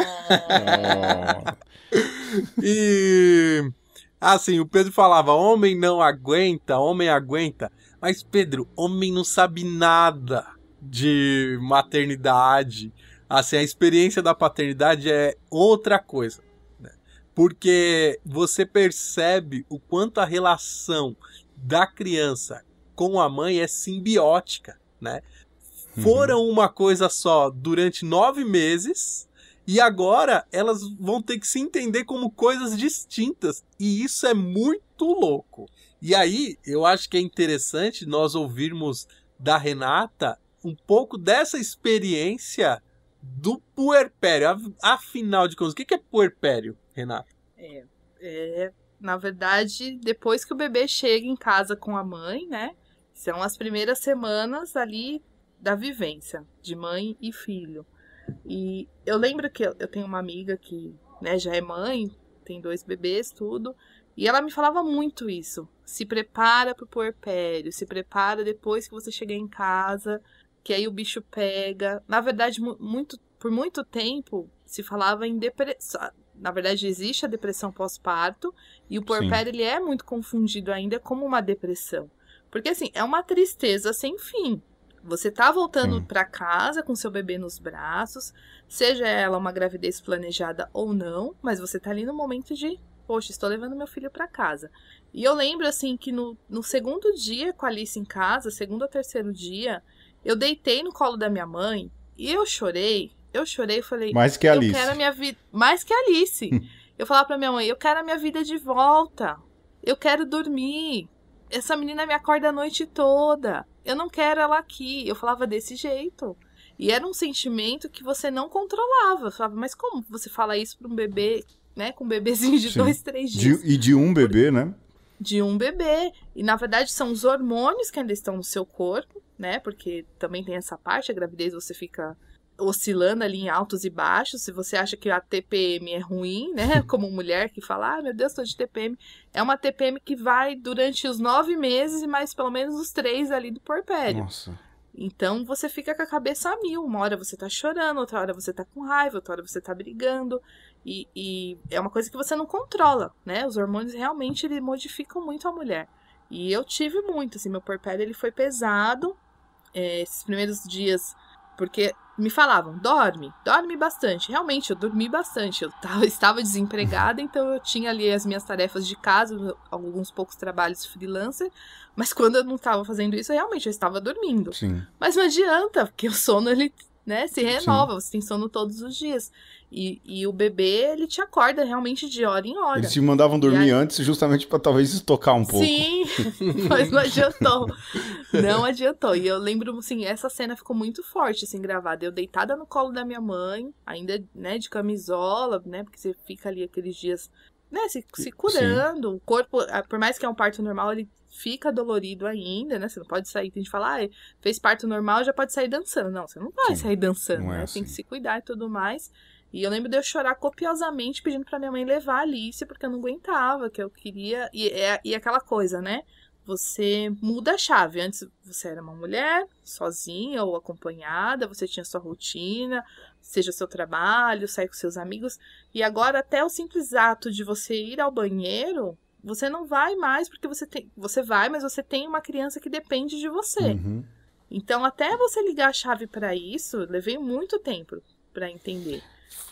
E assim, o Pedro falava: homem não aguenta, homem aguenta. Mas, Pedro, homem não sabe nada de maternidade. Assim, a experiência da paternidade é outra coisa. né? Porque você percebe o quanto a relação da criança com a mãe é simbiótica, né? Foram uma coisa só durante nove meses e agora elas vão ter que se entender como coisas distintas. E isso é muito louco. E aí, eu acho que é interessante nós ouvirmos da Renata um pouco dessa experiência do puerpério. Af- Afinal de contas, o que que é puerpério, Renata? É, é, na verdade, depois que o bebê chega em casa com a mãe, né? São as primeiras semanas ali da vivência de mãe e filho. E eu lembro que eu tenho uma amiga que né, já é mãe, tem dois bebês, tudo. E ela me falava muito isso. Se prepara pro puerpério, se prepara depois que você chegar em casa, que aí o bicho pega. Na verdade, mu- muito, por muito tempo se falava em depressão. Na verdade, existe a depressão pós-parto e o puerpério ele é muito confundido ainda como uma depressão. Porque assim, é uma tristeza sem fim. Você tá voltando pra casa com seu bebê nos braços, seja ela uma gravidez planejada ou não, mas você tá ali no momento de, poxa, estou levando meu filho pra casa. E eu lembro assim que no, no segundo dia com a Alice em casa, segundo ou terceiro dia, eu deitei no colo da minha mãe e eu chorei. Eu chorei e falei, Mais que a Alice. eu quero a minha vida. Mais que a Alice. eu falava pra minha mãe, eu quero a minha vida de volta. Eu quero dormir. Essa menina me acorda a noite toda. Eu não quero ela aqui. Eu falava desse jeito. E era um sentimento que você não controlava. Eu falava, mas como você fala isso pra um bebê, né? Com um bebezinho de Sim. dois, três dias De- e de um bebê, né? de um bebê. E na verdade são os hormônios que ainda estão no seu corpo, né? Porque também tem essa parte, a gravidez você fica oscilando ali em altos e baixos. Se você acha que a TPM é ruim, né? Como mulher que fala, ah, meu Deus, tô de TPM. É uma TPM que vai durante os nove meses e mais pelo menos os três ali do porpério. Nossa. Então você fica com a cabeça a mil. Uma hora você tá chorando, outra hora você tá com raiva, outra hora você tá brigando. E, e é uma coisa que você não controla, né? Os hormônios realmente ele modificam muito a mulher. E eu tive muito, assim, meu porpério ele foi pesado é, esses primeiros dias, porque me falavam, dorme, dorme bastante. Realmente, eu dormi bastante. Eu tava, estava desempregada, então eu tinha ali as minhas tarefas de casa, alguns poucos trabalhos freelancer. Mas quando eu não estava fazendo isso, realmente eu estava dormindo. Sim. Mas não adianta, porque o sono ele, né, se renova, você tem sono todos os dias. E, e o bebê, ele te acorda realmente de hora em hora. Eles te mandavam dormir aí- antes justamente pra talvez estocar um pouco. Sim, mas não adiantou. Não adiantou. E eu lembro, assim, essa cena ficou muito forte, assim, gravada. Eu deitada no colo da minha mãe, ainda, né, de camisola, né, porque você fica ali aqueles dias, né, se, se curando. O corpo, por mais que é um parto normal, ele fica dolorido ainda, né? Você não pode sair, tem gente que fala, ah, fez parto normal, já pode sair dançando. Não, você não vai Sim, sair dançando, é né? assim. Tem que se cuidar e tudo mais. E eu lembro de eu chorar copiosamente pedindo pra minha mãe levar a Alice, porque eu não aguentava, que eu queria. E, é, e aquela coisa, né? você muda a chave. Antes você era uma mulher, sozinha ou acompanhada, você tinha sua rotina, seja seu trabalho, sair com seus amigos, e agora até o simples ato de você ir ao banheiro, você não vai mais porque você tem, você vai, mas você tem uma criança que depende de você. Uhum. Então, até você ligar a chave para isso, levei muito tempo para entender.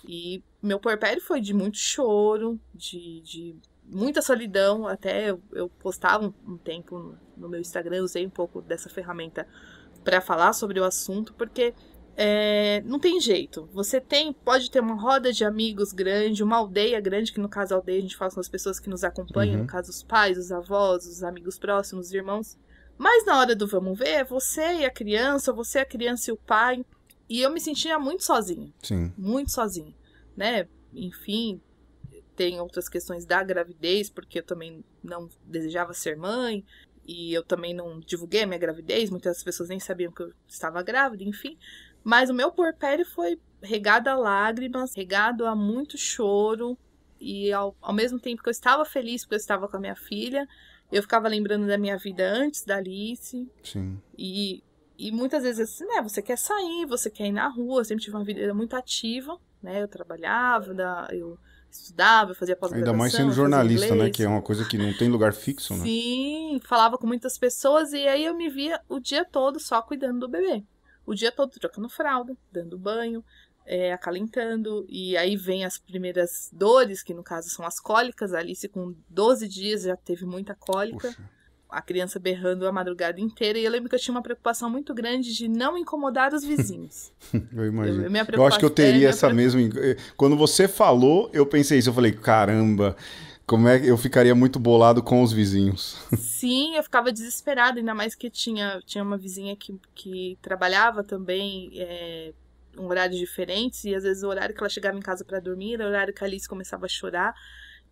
E meu puerpério foi de muito choro, de, de muita solidão. Até eu, eu postava um, um tempo no, no meu Instagram, usei um pouco dessa ferramenta para falar sobre o assunto, porque é, não tem jeito. Você tem, pode ter uma roda de amigos grande, uma aldeia grande, que no caso a aldeia a gente fala com as pessoas que nos acompanham, Uhum. no caso os pais, os avós, os amigos próximos, os irmãos. Mas na hora do vamos ver, é você e a criança, você a criança e o pai. E eu me sentia muito sozinha, Sim. muito sozinha, né? Enfim, tem outras questões da gravidez, porque eu também não desejava ser mãe, e eu também não divulguei a minha gravidez, muitas pessoas nem sabiam que eu estava grávida, enfim. Mas o meu puerpério foi regado a lágrimas, regado a muito choro, e ao, ao mesmo tempo que eu estava feliz porque eu estava com a minha filha, eu ficava lembrando da minha vida antes da Alice, Sim. e, e muitas vezes assim, né, você quer sair, você quer ir na rua, eu sempre tive uma vida muito ativa, né, eu trabalhava, eu estudava, eu fazia pós-graduação. Ainda mais sendo jornalista, né? Que é uma coisa que não tem lugar fixo, né? Sim, falava com muitas pessoas e aí eu me via o dia todo só cuidando do bebê. O dia todo trocando fralda, dando banho, é, acalentando. E aí vem as primeiras dores, que no caso são as cólicas. A Alice, com 12 dias, já teve muita cólica. Puxa. A criança berrando a madrugada inteira. E eu lembro que eu tinha uma preocupação muito grande de não incomodar os vizinhos. Eu imagino. Eu- Eu acho que eu é, teria minha essa mesma. Quando você falou, eu pensei isso. Eu falei, caramba, como é que eu ficaria muito bolado com os vizinhos? Sim, eu ficava desesperada, ainda mais que tinha, tinha uma vizinha que, que trabalhava também é, um horário diferente, e às vezes o horário que ela chegava em casa para dormir era o horário que a Alice começava a chorar.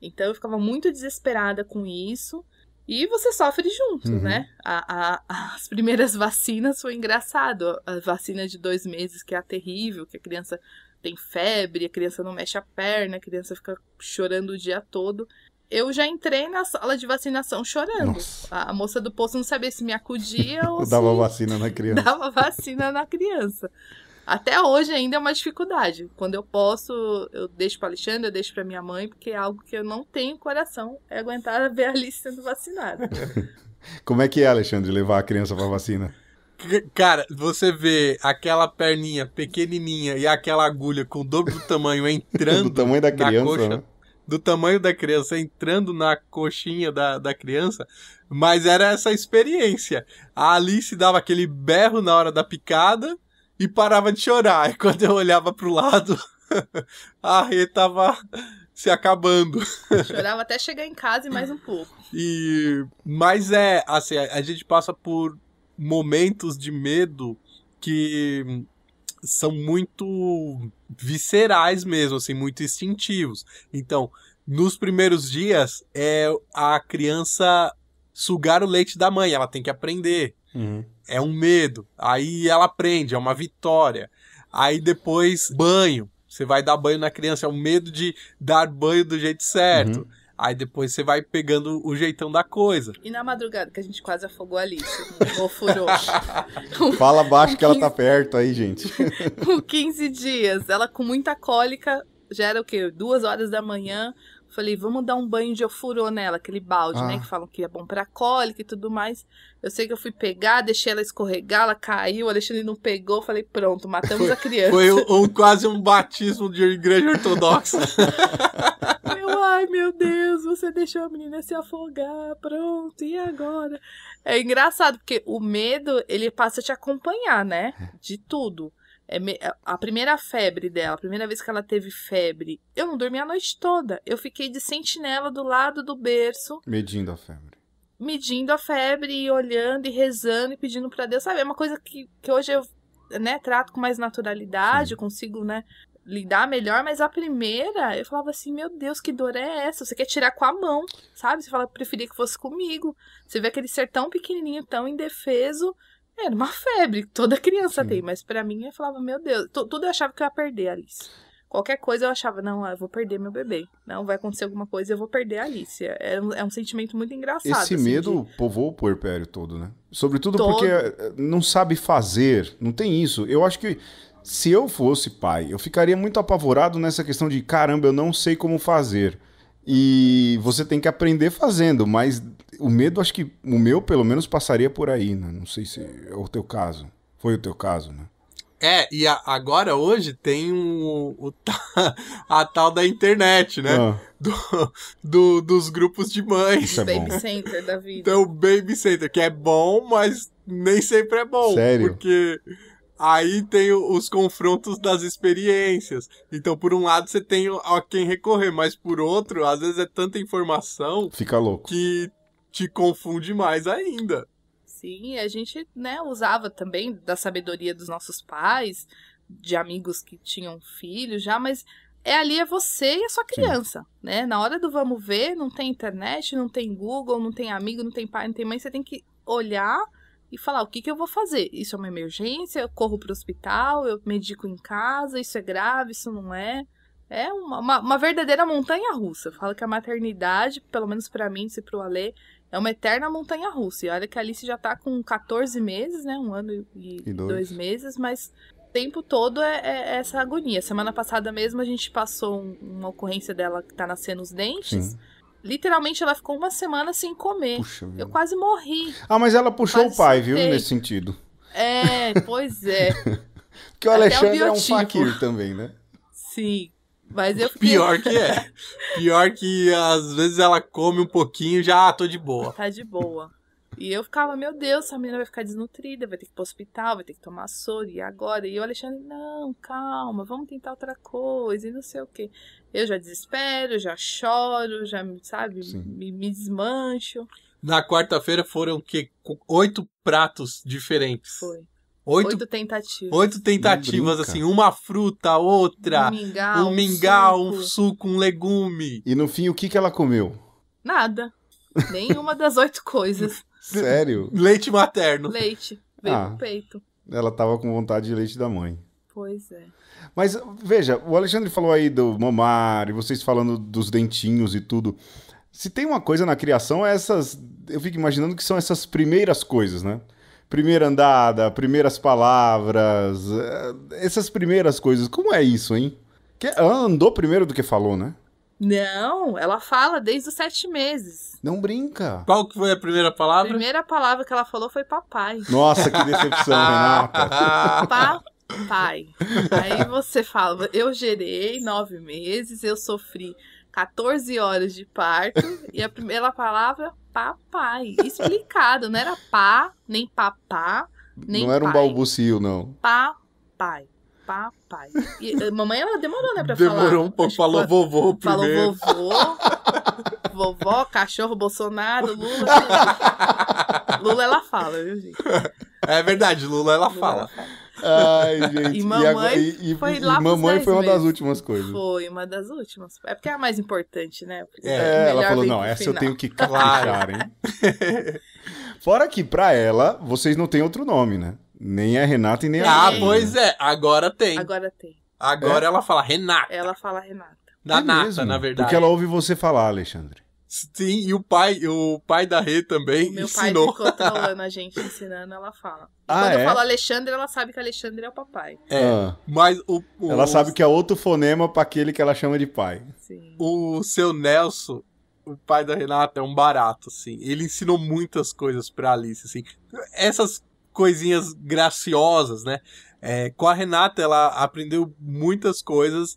Então eu ficava muito desesperada com isso. E você sofre junto, Uhum. né? A- a- as primeiras vacinas foi engraçado. A vacina de dois meses, que é a terrível, que a criança tem febre, a criança não mexe a perna, a criança fica chorando o dia todo. Eu já entrei na sala de vacinação chorando. A, a moça do posto não sabia se me acudia ou Eu se dava vacina na criança. dava vacina na criança. Até hoje ainda é uma dificuldade. Quando eu posso, eu deixo para Alexandre, eu deixo para minha mãe, porque é algo que eu não tenho coração, é aguentar ver a Alice sendo vacinada. Como é que é, Alexandre, levar a criança pra vacina? Cara, você vê aquela perninha pequenininha e aquela agulha com o dobro do tamanho entrando Do tamanho da na criança, coxa, né? do tamanho da criança entrando na coxinha da, da criança, mas era essa experiência. A Alice dava aquele berro na hora da picada e parava de chorar. E quando eu olhava pro lado, a Rê tava se acabando. Chorava até chegar em casa e mais um pouco. E mas é assim, a, a gente passa por momentos de medo que são muito viscerais mesmo, assim, muito instintivos. Então, nos primeiros dias é a criança sugar o leite da mãe, ela tem que aprender. Uhum. É um medo. Aí ela aprende, é uma vitória. Aí depois banho. Você vai dar banho na criança, é o medo de dar banho do jeito certo. Uhum. Aí depois você vai pegando o jeitão da coisa. E na madrugada, que a gente quase afogou a Alice, ou furou. Fala baixo que ela tá perto aí, gente. com 15 dias. Ela com muita cólica, já era o quê? Duas horas da manhã. Falei, vamos dar um banho de ofurô nela, aquele balde, Ah. né? Que falam que é bom pra cólica e tudo mais. Eu sei que eu fui pegar, deixei ela escorregar, ela caiu, o Alexandre não pegou. Falei, pronto, matamos a criança. Foi um, um- quase um batismo de igreja ortodoxa. Eu, ai meu Deus, você deixou a menina se afogar, pronto, e agora? É engraçado, porque o medo, ele passa a te acompanhar, né? De tudo. É me- A primeira febre dela, a primeira vez que ela teve febre, eu não dormi a noite toda. Eu fiquei de sentinela do lado do berço, Medindo a febre. medindo a febre e olhando e rezando e pedindo pra Deus, sabe? É uma coisa que, que hoje eu né, trato com mais naturalidade, eu consigo, né, lidar melhor, mas a primeira, eu falava assim, meu Deus, que dor é essa? Você quer tirar com a mão, sabe? Você fala, preferia que fosse comigo. Você vê aquele ser tão pequenininho, tão indefeso, era uma febre, toda criança Sim. tem, mas pra mim eu falava, meu Deus, tu- tudo eu achava que eu ia perder, Alice. Qualquer coisa eu achava, não, eu vou perder meu bebê. Não, vai acontecer alguma coisa e eu vou perder a Alice. É um, é um sentimento muito engraçado. Esse assim, medo de... povoou o puerpério todo, né? Sobretudo Todo. porque eh, não sabe fazer, não tem isso. Eu acho que se eu fosse pai, eu ficaria muito apavorado nessa questão de caramba, eu não sei como fazer. E você tem que aprender fazendo, mas o medo, acho que o meu, pelo menos, passaria por aí, né? Não sei se é o teu caso. Foi o teu caso, né? É, e a- agora hoje tem um, o ta- a tal da internet, né? Ah, Do, do- dos grupos de mães. Isso é Baby bom. Center da vida. Então, o Baby Center, que é bom, mas nem sempre é bom. Sério? Porque aí tem o- os confrontos das experiências. Então, por um lado, você tem a quem recorrer, mas por outro, às vezes é tanta informação fica louco. que te confunde mais ainda. Sim, a gente, né, usava também da sabedoria dos nossos pais, de amigos que tinham filhos já, mas é ali é você e a sua criança, né? Na hora do vamos ver, não tem internet, não tem Google, não tem amigo, não tem pai, não tem mãe, você tem que olhar e falar o que, que eu vou fazer. Isso é uma emergência, eu corro pro hospital, eu medico em casa, isso é grave, isso não é. É uma, uma, uma verdadeira montanha russa. Eu falo que a maternidade, pelo menos pra mim, se pro Alê, é uma eterna montanha russa. E olha que a Alice já tá com 14 meses, né? Um ano e, E dois. dois meses, mas o tempo todo é, é essa agonia. Semana passada mesmo a gente passou um- uma ocorrência dela que tá nascendo os dentes. Sim. Literalmente ela ficou uma semana sem comer. Puxa. Eu quase morri. Ah, mas ela puxou Quase o pai, viu, nesse sentido. É, pois é. Porque o Até o Alexandre é um faquir também, né? Sim. Mas eu fiquei. Pior que é. Pior que às vezes ela come um pouquinho já ah, tô de boa. Tá de boa. E eu ficava, meu Deus, essa menina vai ficar desnutrida, vai ter que ir pro hospital, vai ter que tomar soro, e agora? E o Alexandre, não, calma, vamos tentar outra coisa, e não sei o quê. Eu já desespero, já choro, já, sabe, me, me desmancho. Na quarta-feira foram que oito pratos diferentes. Foi. Oito, Oito tentativas. oito tentativas, assim, uma fruta, outra, Um mingau, um mingau, um suco. suco, um legume. E no fim, o que, que ela comeu? Nada. Nenhuma das oito coisas. Sério? Leite materno. Leite. Veio Ah. pro peito. Ela tava com vontade de leite da mãe. Pois é. Mas veja, o Alexandre falou aí do mamar e vocês falando dos dentinhos e tudo. Se tem uma coisa na criação, é essas. Eu fico imaginando que são essas primeiras coisas, né? Primeira andada, primeiras palavras, eh, essas primeiras coisas. Como é isso, hein? Que ela andou primeiro do que falou, né? Não, ela fala desde os sete meses. Não brinca. Qual que foi a primeira A palavra? primeira palavra que ela falou foi papai. Nossa, que decepção, Renata. Papai. Aí você fala, eu gerei nove meses, eu sofri 14 horas de parto e a primeira palavra, papai. Explicado, não era pá, nem papá, nem não era um pai. balbucio, não. Papai. Papai. E a mamãe, ela demorou, né, pra falar. Demorou um pouco, Acho falou vovô Falou primeiro. vovô, vovó, cachorro, Bolsonaro, Lula. tudo. Lula ela fala, viu, gente? É verdade, Lula ela Lula fala. ela fala. Ai, gente. E mamãe e, e- foi e lá pros mamãe 10 foi uma das meses. últimas coisas. Foi uma das últimas. É porque é a mais importante, né? Porque É, ela melhor falou, não, essa eu final. tenho que caprichar, hein? Fora que pra ela, vocês não têm outro nome, né? Nem a Renata e nem a Ah, pois é, agora tem. Agora tem. Agora ela fala Renata. Ela fala Renata. Da É Nata, mesmo, na verdade. Porque ela ouve você falar, Alexandre. Sim, e o pai, o pai da Rê também O meu pai ensinou. ficou trolando a gente, ensinando, ela fala. E Ah, quando é? eu falo Alexandre, ela sabe que Alexandre é o papai. É, Ah, mas o, o, ela sabe que é outro fonema pra aquele que ela chama de pai. Sim. o seu Nelson, o pai da Renata, é um barato, assim. Ele ensinou muitas coisas pra Alice, assim. Essas coisinhas graciosas, né? É, com a Renata, ela aprendeu muitas coisas,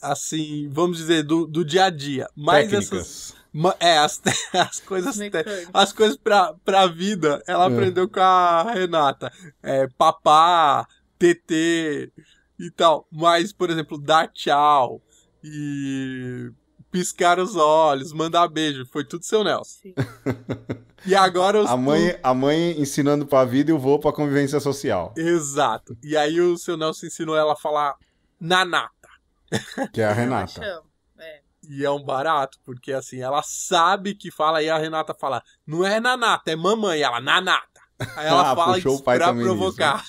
assim, vamos dizer, do, do dia a dia. Mas essas. Técnicas. ma- É, as, as coisas. as coisas pra, pra vida, ela É. aprendeu com a Renata. É, papá, TT e tal. Mas, por exemplo, dar tchau e piscar os olhos, mandar beijo, foi tudo seu Nelson. Sim. E agora os. A mãe, a mãe ensinando pra vida e o vô pra convivência social. Exato. E aí o seu Nelson ensinou ela a falar nanata. Que é a Renata. E é um barato, porque assim, ela sabe que fala, e a Renata fala, não é nanata, é mamãe, ela, nanata. Aí ela Ah, fala isso pra nisso, provocar.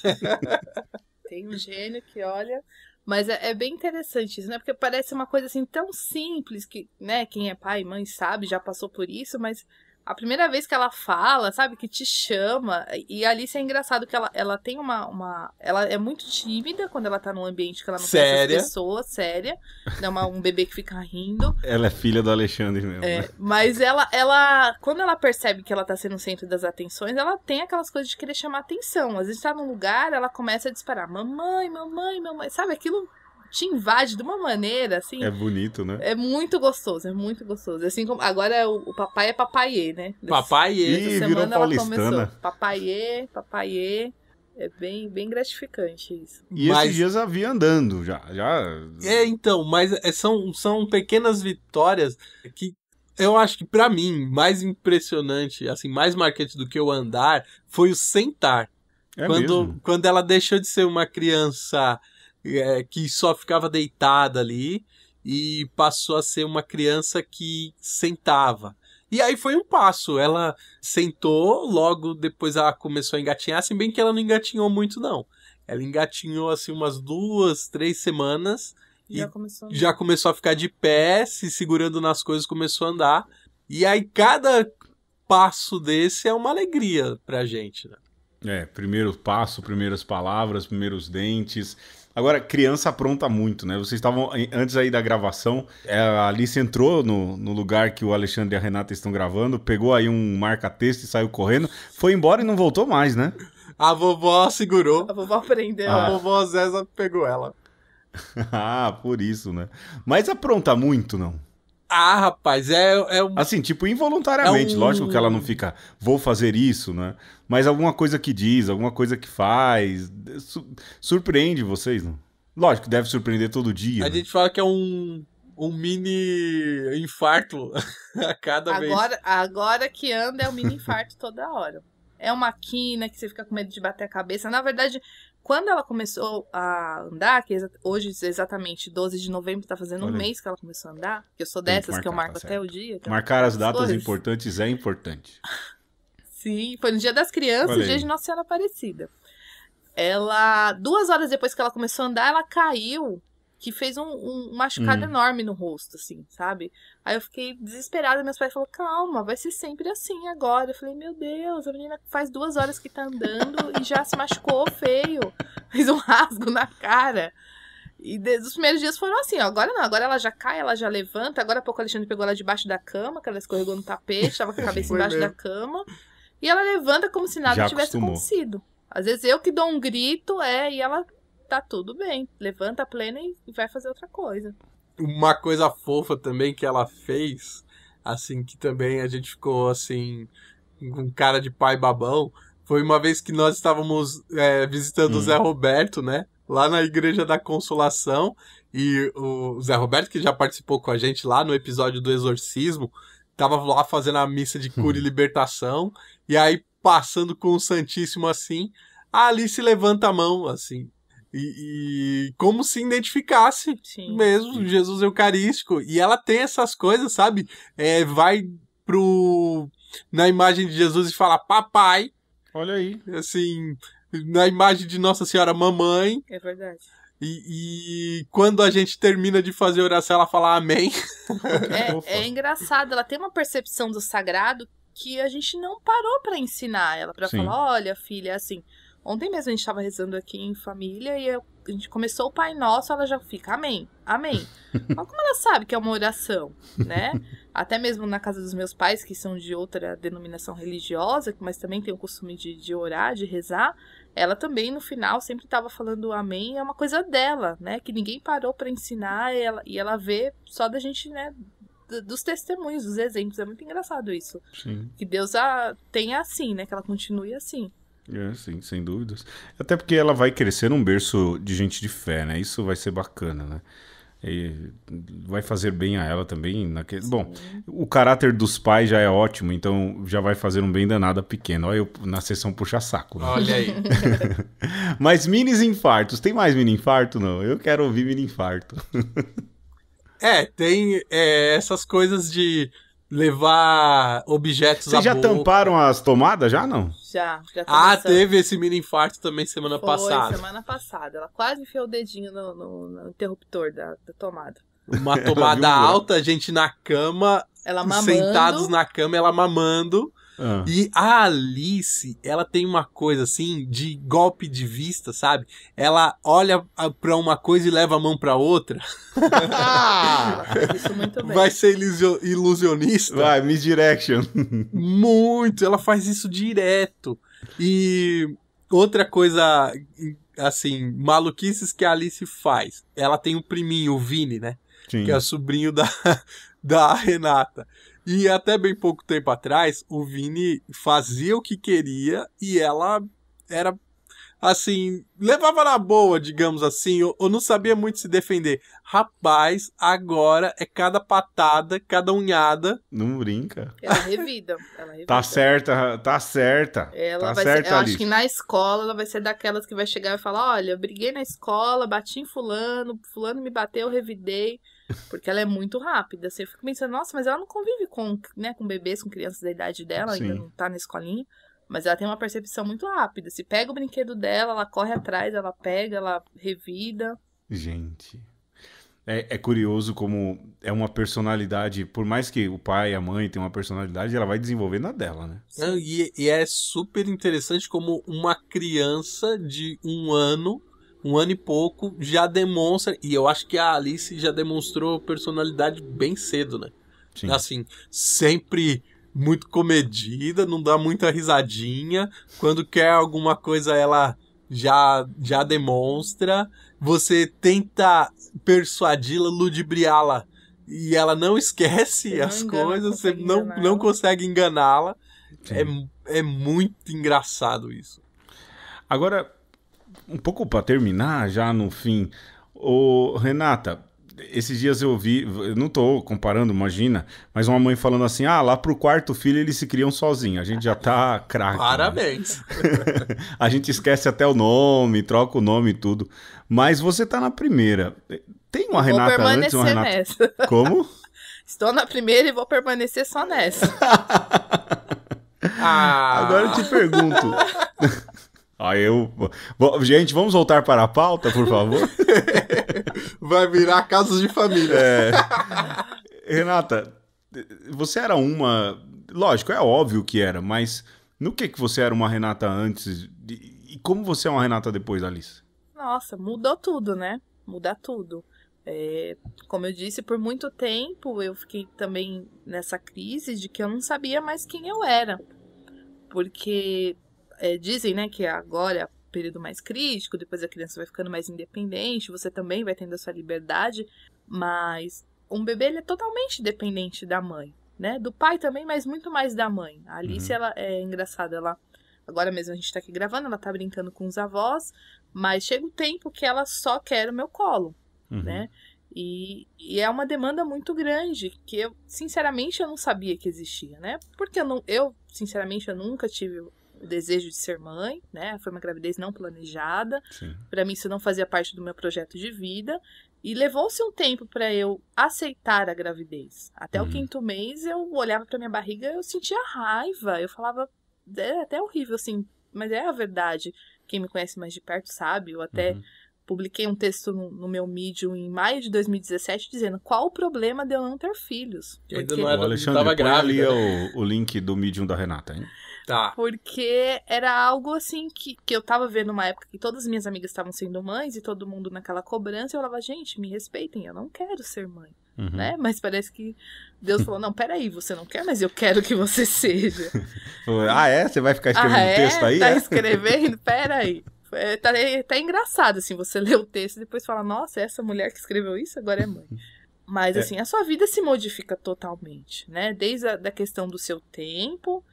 Tem um gênio que olha. Mas é, é, bem interessante isso, né? Porque parece uma coisa assim tão simples que, né, quem é pai e mãe sabe, já passou por isso, mas a primeira vez que ela fala, sabe, que te chama, e a Alice é engraçado que ela, ela tem uma, uma. Ela é muito tímida quando ela tá num ambiente que ela não séria. conhece as pessoas, séria. É uma, um bebê que fica rindo. Ela é filha do Alexandre mesmo. É, né? Mas ela, ela. Quando ela percebe que ela tá sendo o centro das atenções, ela tem aquelas coisas de querer chamar atenção. Às vezes tá num lugar, ela começa a disparar: mamãe, mamãe, mamãe. Sabe, aquilo te invade de uma maneira, assim. É bonito, né? É muito gostoso, é muito gostoso. Assim como. Agora o, o papai é papaiê, né? Papaiê. Essa Ih, semana ela começou. Papaiê, papaiê. É bem, bem gratificante isso. E Mas- esses dias havia andando já. já... É, então, mas é- são, são pequenas vitórias que eu acho que pra mim, mais impressionante, assim, mais marcante do que o andar, foi o sentar. É quando, mesmo. quando ela deixou de ser uma criança é, que só ficava deitada ali e passou a ser uma criança que sentava. E aí foi um passo. Ela sentou, logo depois ela começou a engatinhar, se bem que ela não engatinhou muito, não. Ela engatinhou assim umas duas, três semanas E Já começou. já começou a ficar de pé, se segurando nas coisas, começou a andar. E aí cada passo desse é uma alegria pra gente, né? É, primeiro passo, primeiras palavras, primeiros dentes. Agora, criança apronta muito, né? Vocês estavam, antes aí da gravação, é, a Alice entrou no, no lugar que o Alexandre e a Renata estão gravando, pegou aí um marca-texto e saiu correndo, foi embora e não voltou mais, né? A vovó segurou, A vovó aprendeu. a vovó Zéza pegou ela. ah, por isso, né? Mas apronta muito, não? Ah, rapaz, é, é um... Assim, tipo, involuntariamente. É um- Lógico que ela não fica, vou fazer isso, né? Mas alguma coisa que diz, alguma coisa que faz, su- surpreende vocês, não? Lógico que deve surpreender todo dia. A né? gente fala que é um, um mini infarto a cada vez. Agora, agora que anda é um mini infarto toda hora. É uma quina que você fica com medo de bater a cabeça. Na verdade, quando ela começou a andar, que hoje exatamente 12 de novembro tá fazendo Olha um mês que ela começou a andar, que eu sou Tem que dessas que, eu marcar, marco tá até o dia. eu Marcar as datas coisas. importantes é importante. Sim, foi no dia das crianças, Olha dia aí. de Nossa Senhora Aparecida. Ela, duas horas depois que ela começou a andar, ela caiu, que fez um, um machucado Hum. enorme no rosto, assim, sabe? Aí eu fiquei desesperada, meus pais falaram, calma, vai ser sempre assim agora. Eu falei, meu Deus, a menina faz duas horas que tá andando e já se machucou feio. Fez um rasgo na cara. E desde os primeiros dias foram assim, ó, agora não, agora ela já cai, ela já levanta. Agora há pouco o Alexandre pegou ela debaixo da cama, que ela escorregou no tapete, tava com a cabeça embaixo mesmo. da cama. E ela levanta como se nada Já tivesse acostumou. acontecido. Às vezes eu que dou um grito, é, e ela tá tudo bem. Levanta plena e vai fazer outra coisa. Uma coisa fofa também que ela fez, assim, que também a gente ficou assim, com cara de pai babão, foi uma vez que nós estávamos é, visitando o Hum. Zé Roberto, né? Lá na Igreja da Consolação. E o Zé Roberto, que já participou com a gente lá no episódio do Exorcismo, tava lá fazendo a missa de cura e libertação. E aí, passando com o Santíssimo assim, a Alice levanta a mão, assim. E, e como se identificasse Sim. mesmo, Jesus Eucarístico. E ela tem essas coisas, sabe? É, vai pro. na imagem de Jesus e fala papai, Olha aí. assim, na imagem de Nossa Senhora Mamãe. É verdade. E, e quando a gente termina de fazer a oração, ela fala amém. É, é engraçado, ela tem uma percepção do sagrado que a gente não parou pra ensinar ela, Sim. falar, olha, filha, assim, ontem mesmo a gente tava rezando aqui em família e eu- a gente começou o Pai Nosso, ela já fica, amém, amém. Mas como ela sabe que é uma oração, né? Até mesmo na casa dos meus pais, que são de outra denominação religiosa, mas também tem o costume de, de orar, de rezar, ela também no final sempre estava falando amém, é uma coisa dela, né? Que ninguém parou pra ensinar e ela, e ela vê só da gente, né? Dos testemunhos, dos exemplos. É muito engraçado isso. Sim. Que Deus a tenha assim, né? Que ela continue assim. É, sim, sem dúvidas. Até porque ela vai crescer num berço de gente de fé, né? Isso vai ser bacana, né? E vai fazer bem a ela também. Naquele... Bom, o caráter dos pais já é ótimo, então já vai fazer um bem danado a pequeno. Olha eu na sessão puxa-saco. Né? Olha aí. Mas minis infartos, tem mais mini infarto? Não, eu quero ouvir mini infarto. É, tem é, essas coisas de levar objetos Vocês já boca. tamparam as tomadas já não? Já, já Ah, teve esse mini infarto também semana Foi, passada. semana passada. Ela quase enfiou o dedinho no, no- no interruptor da, da tomada. Uma tomada alta, a gente na cama, Ela mamando. sentados na cama, ela mamando. Ah. E a Alice, ela tem uma coisa assim de golpe de vista, sabe? Ela olha ah, pra uma coisa e leva a mão pra outra. Isso muito bem. Vai ser ilusio- ilusionista. Vai, misdirection. Muito, ela faz isso direto. E outra coisa, assim, maluquices que a Alice faz. Ela tem um priminho, o Vini, né? Sim. Que é sobrinho da, da Renata. E até bem pouco tempo atrás, o Vini fazia o que queria e ela era assim, levava na boa, digamos assim, ou, ou não sabia muito se defender. Rapaz, agora é cada patada, cada unhada. Não brinca. Ela revida. Ela revida. Tá certa, tá certa. Ela tá vai certa, ser, eu acho que na escola ela vai ser daquelas que vai chegar e falar: Olha, eu briguei na escola, bati em Fulano, Fulano me bateu, eu revidei. Porque ela é muito rápida. Assim, eu fico pensando, nossa, mas ela não convive com, né, com bebês, com crianças da idade dela, ainda Sim. não tá na escolinha. Mas ela tem uma percepção muito rápida. Se pega o brinquedo dela, ela corre atrás, ela pega, ela revida. Gente. É, é curioso como é uma personalidade, por mais que o pai e a mãe tenham uma personalidade, ela vai desenvolvendo a dela, né? Não, E, e é super interessante como uma criança de um ano, um ano e pouco, já demonstra. E eu acho que a Alice já demonstrou personalidade bem cedo, né? Sim. Assim, sempre muito comedida, não dá muita risadinha. Quando quer alguma coisa, ela já, já demonstra. Você tenta persuadi-la, ludibriá-la. E ela não esquece Você não as engana, coisas, você não, enganar não consegue enganá-la. É, é muito engraçado isso. Agora, um pouco para terminar, já no fim, ô Renata, esses dias eu vi, eu não tô comparando, imagina, mas uma mãe falando assim: ah, lá pro quarto filho eles se criam sozinhos, a gente já tá craque. né? Parabéns. a gente esquece até o nome, troca o nome e tudo. Mas você tá na primeira. Tem uma vou Renata antes, permanecer uma Renata. nessa. Como? Estou na primeira e vou permanecer só nessa. Ah, Agora eu te pergunto. Ah, eu. Bom, Gente, vamos voltar para a pauta, por favor? vai virar casos de família. É. Renata, você era uma. Lógico, é óbvio que era, mas no que, que você era uma Renata antes e e como você é uma Renata depois, Alice? Nossa, mudou tudo, né? Muda tudo. É, como eu disse, por muito tempo eu fiquei também nessa crise de que eu não sabia mais quem eu era. Porque é, dizem, né, que agora é o período mais crítico, depois a criança vai ficando mais independente, você também vai tendo a sua liberdade, mas um bebê ele é totalmente dependente da mãe, né? Do pai também, mas muito mais da mãe. A Alice, Uhum. ela é engraçada, ela agora mesmo a gente tá aqui gravando, ela tá brincando com os avós, mas chega o tempo que ela só quer o meu colo, Uhum. né? E, e é uma demanda muito grande que eu, sinceramente, eu não sabia que existia, né? Porque eu, não, eu sinceramente, eu nunca tive o desejo de ser mãe, né? Foi uma gravidez não planejada. Pra mim, isso não fazia parte do meu projeto de vida. E levou-se um tempo pra eu aceitar a gravidez. Até Uhum. o quinto mês, eu olhava pra minha barriga eu sentia raiva. Eu falava, é até horrível, assim, mas é a verdade. Quem me conhece mais de perto sabe. Eu até Uhum. publiquei um texto no, no meu Medium em maio de 2017 dizendo qual o problema de eu não ter filhos. Que ainda não era- O Alexandre, tava grávida, ali o, o link do Medium da Renata, hein? Tá. porque era algo assim que, que eu tava vendo uma época que todas as minhas amigas estavam sendo mães e todo mundo naquela cobrança. Eu falava, gente, me respeitem, eu não quero ser mãe, Uhum. né? Mas parece que Deus falou, não, peraí, você não quer, mas eu quero que você seja. Ah, é? Você vai ficar escrevendo ah, é? texto aí? Tá é? escrevendo? Peraí. É, tá, é, tá engraçado, assim, você lê o texto e depois fala, nossa, essa mulher que escreveu isso agora é mãe. Mas, É. assim, a sua vida se modifica totalmente, né? Desde a da questão do seu tempo,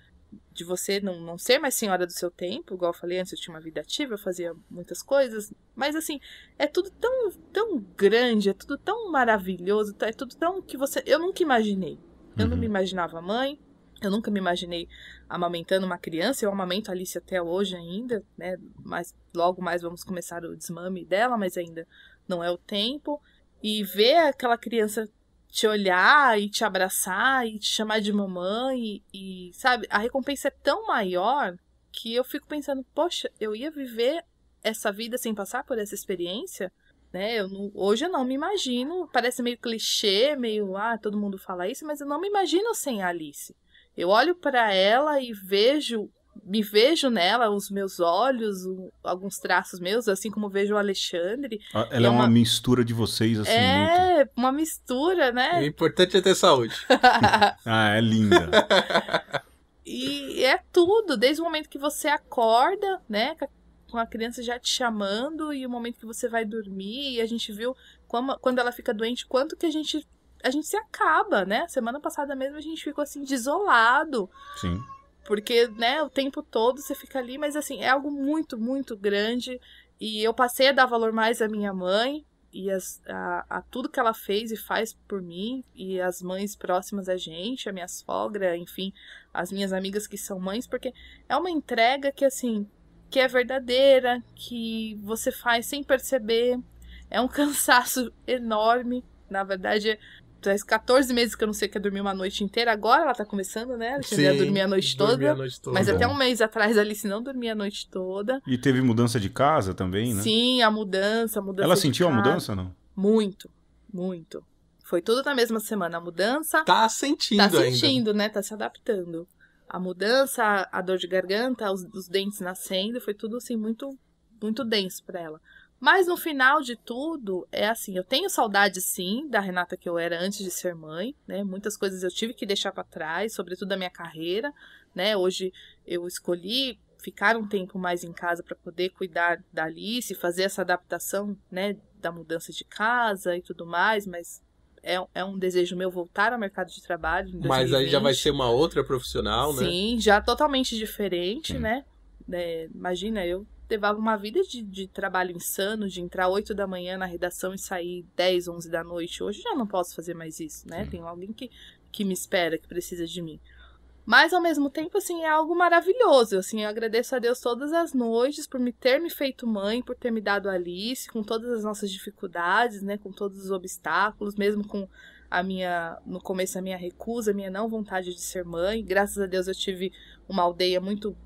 de você não, não ser mais senhora do seu tempo, igual eu falei antes, eu tinha uma vida ativa, eu fazia muitas coisas, mas, assim, é tudo tão, tão grande, é tudo tão maravilhoso, é tudo tão que você... Eu nunca imaginei. Eu não Uhum. me imaginava mãe, eu nunca me imaginei amamentando uma criança, eu amamento a Alice até hoje ainda, né? Mas logo mais vamos começar o desmame dela, mas ainda não é o tempo. E ver aquela criança te olhar e te abraçar e te chamar de mamãe e, e, sabe, a recompensa é tão maior que eu fico pensando, poxa, eu ia viver essa vida sem passar por essa experiência, né? Eu não, hoje eu não me imagino, parece meio clichê, meio, ah, todo mundo fala isso, mas eu não me imagino sem a Alice. Eu olho para ela e vejo me vejo nela, os meus olhos, alguns traços meus, assim como vejo o Alexandre. Ah, ela é, é uma... uma... mistura de vocês, assim. É, muito. Uma mistura, né? O importante é ter saúde. ah, é linda. e é tudo, desde o momento que você acorda, né? Com a criança já te chamando e o momento que você vai dormir. E a gente viu como, quando ela fica doente, quanto que a gente. A gente se acaba, né? Semana passada mesmo a gente ficou assim, desolado. Sim porque, né, o tempo todo você fica ali, mas assim, é algo muito, muito grande. E eu passei a dar valor mais à minha mãe e as, a, a, tudo que ela fez e faz por mim, e as mães próximas a gente, a minha sogra, enfim, as minhas amigas que são mães, porque é uma entrega que, assim, que é verdadeira, que você faz sem perceber. É um cansaço enorme. Na verdade, faz 14 meses que eu não sei que é dormir uma noite inteira. Agora ela tá começando, né? Ela ia dormir a noite toda. A noite toda. Mas até um mês atrás ali, se não dormia a noite toda. E teve mudança de casa também, né? Sim, a mudança, a mudança. Ela sentiu casa. a mudança não? Muito, muito. Foi tudo na mesma semana. A mudança. Tá sentindo, Tá sentindo, ainda. né? Tá se adaptando. A mudança, a dor de garganta, os, os dentes nascendo, foi tudo assim muito, muito denso para ela. Mas no final de tudo, é assim, eu tenho saudade sim da Renata que eu era antes de ser mãe, né? Muitas coisas eu tive que deixar para trás, sobretudo a minha carreira, né? Hoje eu escolhi ficar um tempo mais em casa para poder cuidar da Alice, fazer essa adaptação, né, da mudança de casa e tudo mais, mas é, é um desejo meu voltar ao mercado de trabalho. Mas aí já vai ser uma outra profissional, Sim, né? Sim, já totalmente diferente, Sim. né? É, imagina, eu levava uma vida de, de trabalho insano, de entrar 8 da manhã na redação e sair 10, 11 da noite. Hoje já não posso fazer mais isso, né? Sim. Tem alguém que, que me espera, que precisa de mim. Mas ao mesmo tempo, assim, é algo maravilhoso. Assim, eu agradeço a Deus todas as noites por me ter me feito mãe, por ter me dado Alice, com todas as nossas dificuldades, né, com todos os obstáculos, mesmo com a minha no começo a minha recusa, a minha não vontade de ser mãe. Graças a Deus eu tive uma aldeia muito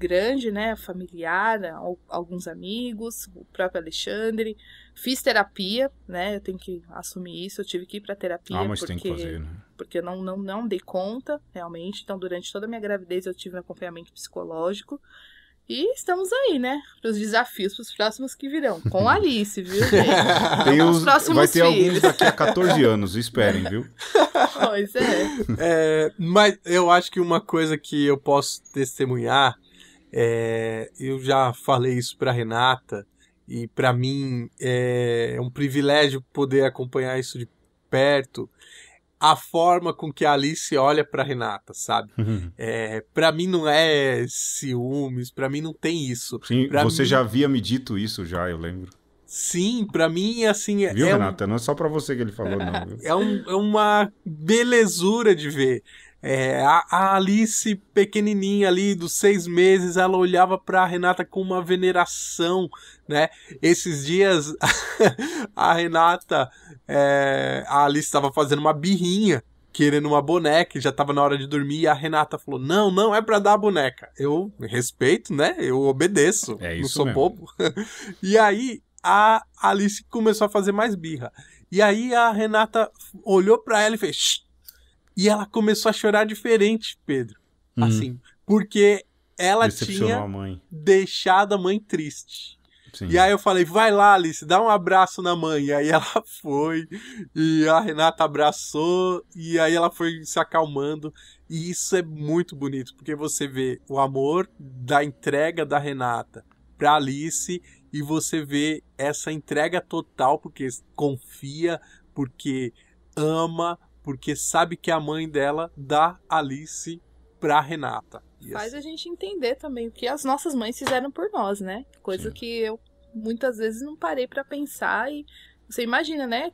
grande, né, familiar, alguns amigos, o próprio Alexandre. Fiz terapia, né, eu tenho que assumir isso, eu tive que ir para terapia ah, mas porque, tem que fazer, né? porque eu não, não, não dei conta, realmente. Então, durante toda a minha gravidez eu tive um acompanhamento psicológico. E estamos aí, né? Para os desafios, para os próximos que virão. Com a Alice, viu? Tem os, vai ter filhos. alguns daqui a 14 anos, esperem, viu? Pois é. é. Mas eu acho que uma coisa que eu posso testemunhar é, eu já falei isso para Renata e para mim é um privilégio poder acompanhar isso de perto. A forma com que a Alice olha para Renata, sabe? Uhum. É, para mim não é ciúmes, para mim não tem isso. Sim, pra você mim... já havia me dito isso já, eu lembro. Sim, para mim assim Viu, é Renata? Um... Não é só para você que ele falou, não. É, um, é uma belezura de ver. É, a, a, Alice pequenininha ali, dos seis meses, ela olhava para Renata com uma veneração, né? Esses dias a Renata, é, a Alice estava fazendo uma birrinha, querendo uma boneca, já estava na hora de dormir, e a Renata falou: Não, não é para dar a boneca. Eu respeito, né? Eu obedeço, é não sou mesmo. bobo. e aí a Alice começou a fazer mais birra. E aí a Renata olhou para ela e fez! E ela começou a chorar diferente, Pedro. Uhum. Assim, porque ela tinha a mãe. deixado a mãe triste. Sim. E aí eu falei, vai lá, Alice, dá um abraço na mãe. E aí ela foi, e a Renata abraçou, e aí ela foi se acalmando. E isso é muito bonito, porque você vê o amor da entrega da Renata para Alice, e você vê essa entrega total, porque confia, porque ama, porque sabe que a mãe dela dá Alice pra Renata. Faz a gente entender também o que as nossas mães fizeram por nós, né? Coisa Sim. que eu muitas vezes não parei para pensar e você imagina, né?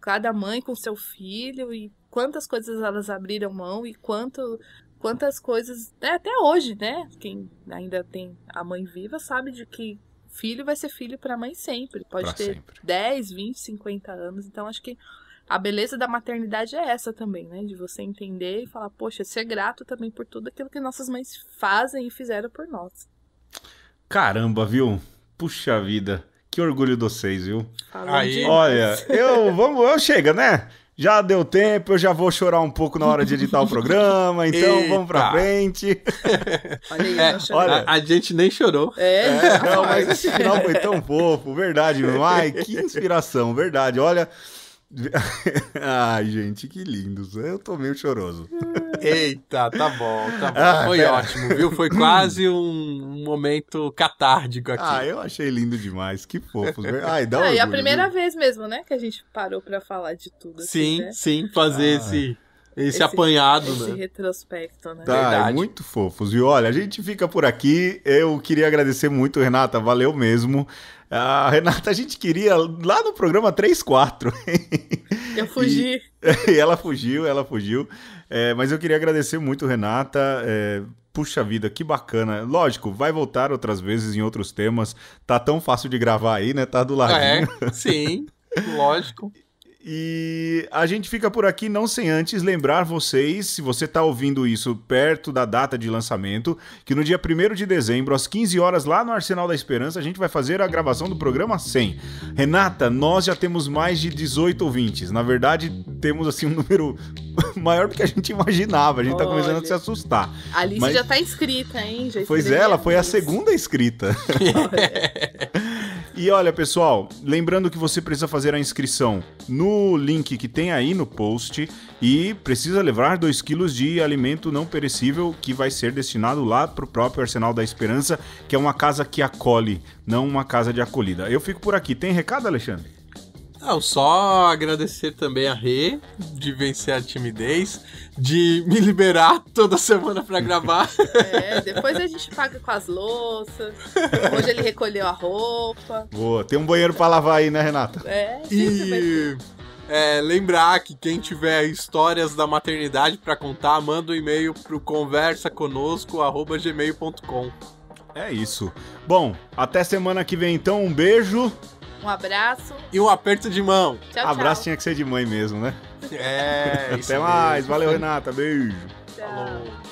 Cada mãe com seu filho e quantas coisas elas abriram mão e quanto quantas coisas, né? até hoje, né? Quem ainda tem a mãe viva sabe de que filho vai ser filho para mãe sempre. Pode pra ter sempre. 10, 20, 50 anos. Então acho que a beleza da maternidade é essa também, né? De você entender e falar, poxa, ser grato também por tudo aquilo que nossas mães fazem e fizeram por nós. Caramba, viu? Puxa vida. Que orgulho de vocês, viu? Aí. Olha, eu vamos, eu chega, né? Já deu tempo, eu já vou chorar um pouco na hora de editar o programa, então vamos pra Eita. frente. Olha aí, É, olha- A, a gente nem chorou. É, Não, mas esse final foi tão fofo, verdade, meu. Ai, que inspiração, verdade. Olha. Ai, gente, que lindos. Eu tô meio choroso. Eita, tá bom, tá bom. Ah, Foi pera. ótimo, viu? Foi quase um momento catártico aqui. Ah, eu achei lindo demais. Que fofos. Ai, dá Ah, e a primeira viu? vez mesmo, né? Que a gente parou pra falar de tudo. assim, sim, né? sim, fazer Ah. esse, esse, Esse- apanhado, Esse né? retrospecto, né? Tá, Verdade. muito fofos. E olha, a gente fica por aqui. Eu queria agradecer muito, Renata. Valeu mesmo. A Renata, a gente queria lá no programa 3-4. Eu fugi. e ela fugiu, ela fugiu. É, mas eu queria agradecer muito, Renata. É, puxa vida, que bacana. Lógico, vai voltar outras vezes em outros temas. Tá tão fácil de gravar aí, né? Tá do ladinho. É, sim, lógico. E a gente fica por aqui não sem antes lembrar vocês, se você está ouvindo isso perto da data de lançamento, que no dia 1 de dezembro, às 15 horas, lá no Arsenal da Esperança, a gente vai fazer a gravação do programa 100. Renata, nós já temos mais de 18 ouvintes. Na verdade, temos assim um número maior do que a gente imaginava. A gente está começando a se assustar. A Alice Mas- já tá inscrita, hein? Já Pois é, ela foi a segunda inscrita. E olha, pessoal, lembrando que você precisa fazer a inscrição no link que tem aí no post e precisa levar 2 quilos de alimento não perecível que vai ser destinado lá para o próprio Arsenal da Esperança, que é uma casa que acolhe, não uma casa de acolhida. Eu fico por aqui. Tem recado, Alexandre? Não, só agradecer também a Rê de vencer a timidez, de me liberar toda semana pra gravar. É, depois a gente paga com as louças. Hoje ele recolheu a roupa. Boa. Tem um banheiro para lavar aí, né, Renata? É. E é, lembrar que quem tiver histórias da maternidade pra contar, manda um e-mail pro conversaconosco@gmail.com. É isso. Bom, até semana que vem então. Um beijo. Um abraço. E um aperto de mão. Tchau, Abraço tchau. tinha que ser de mãe mesmo, né? É, isso Até mais. mesmo. Valeu, Renata. Beijo. Tchau. Falou.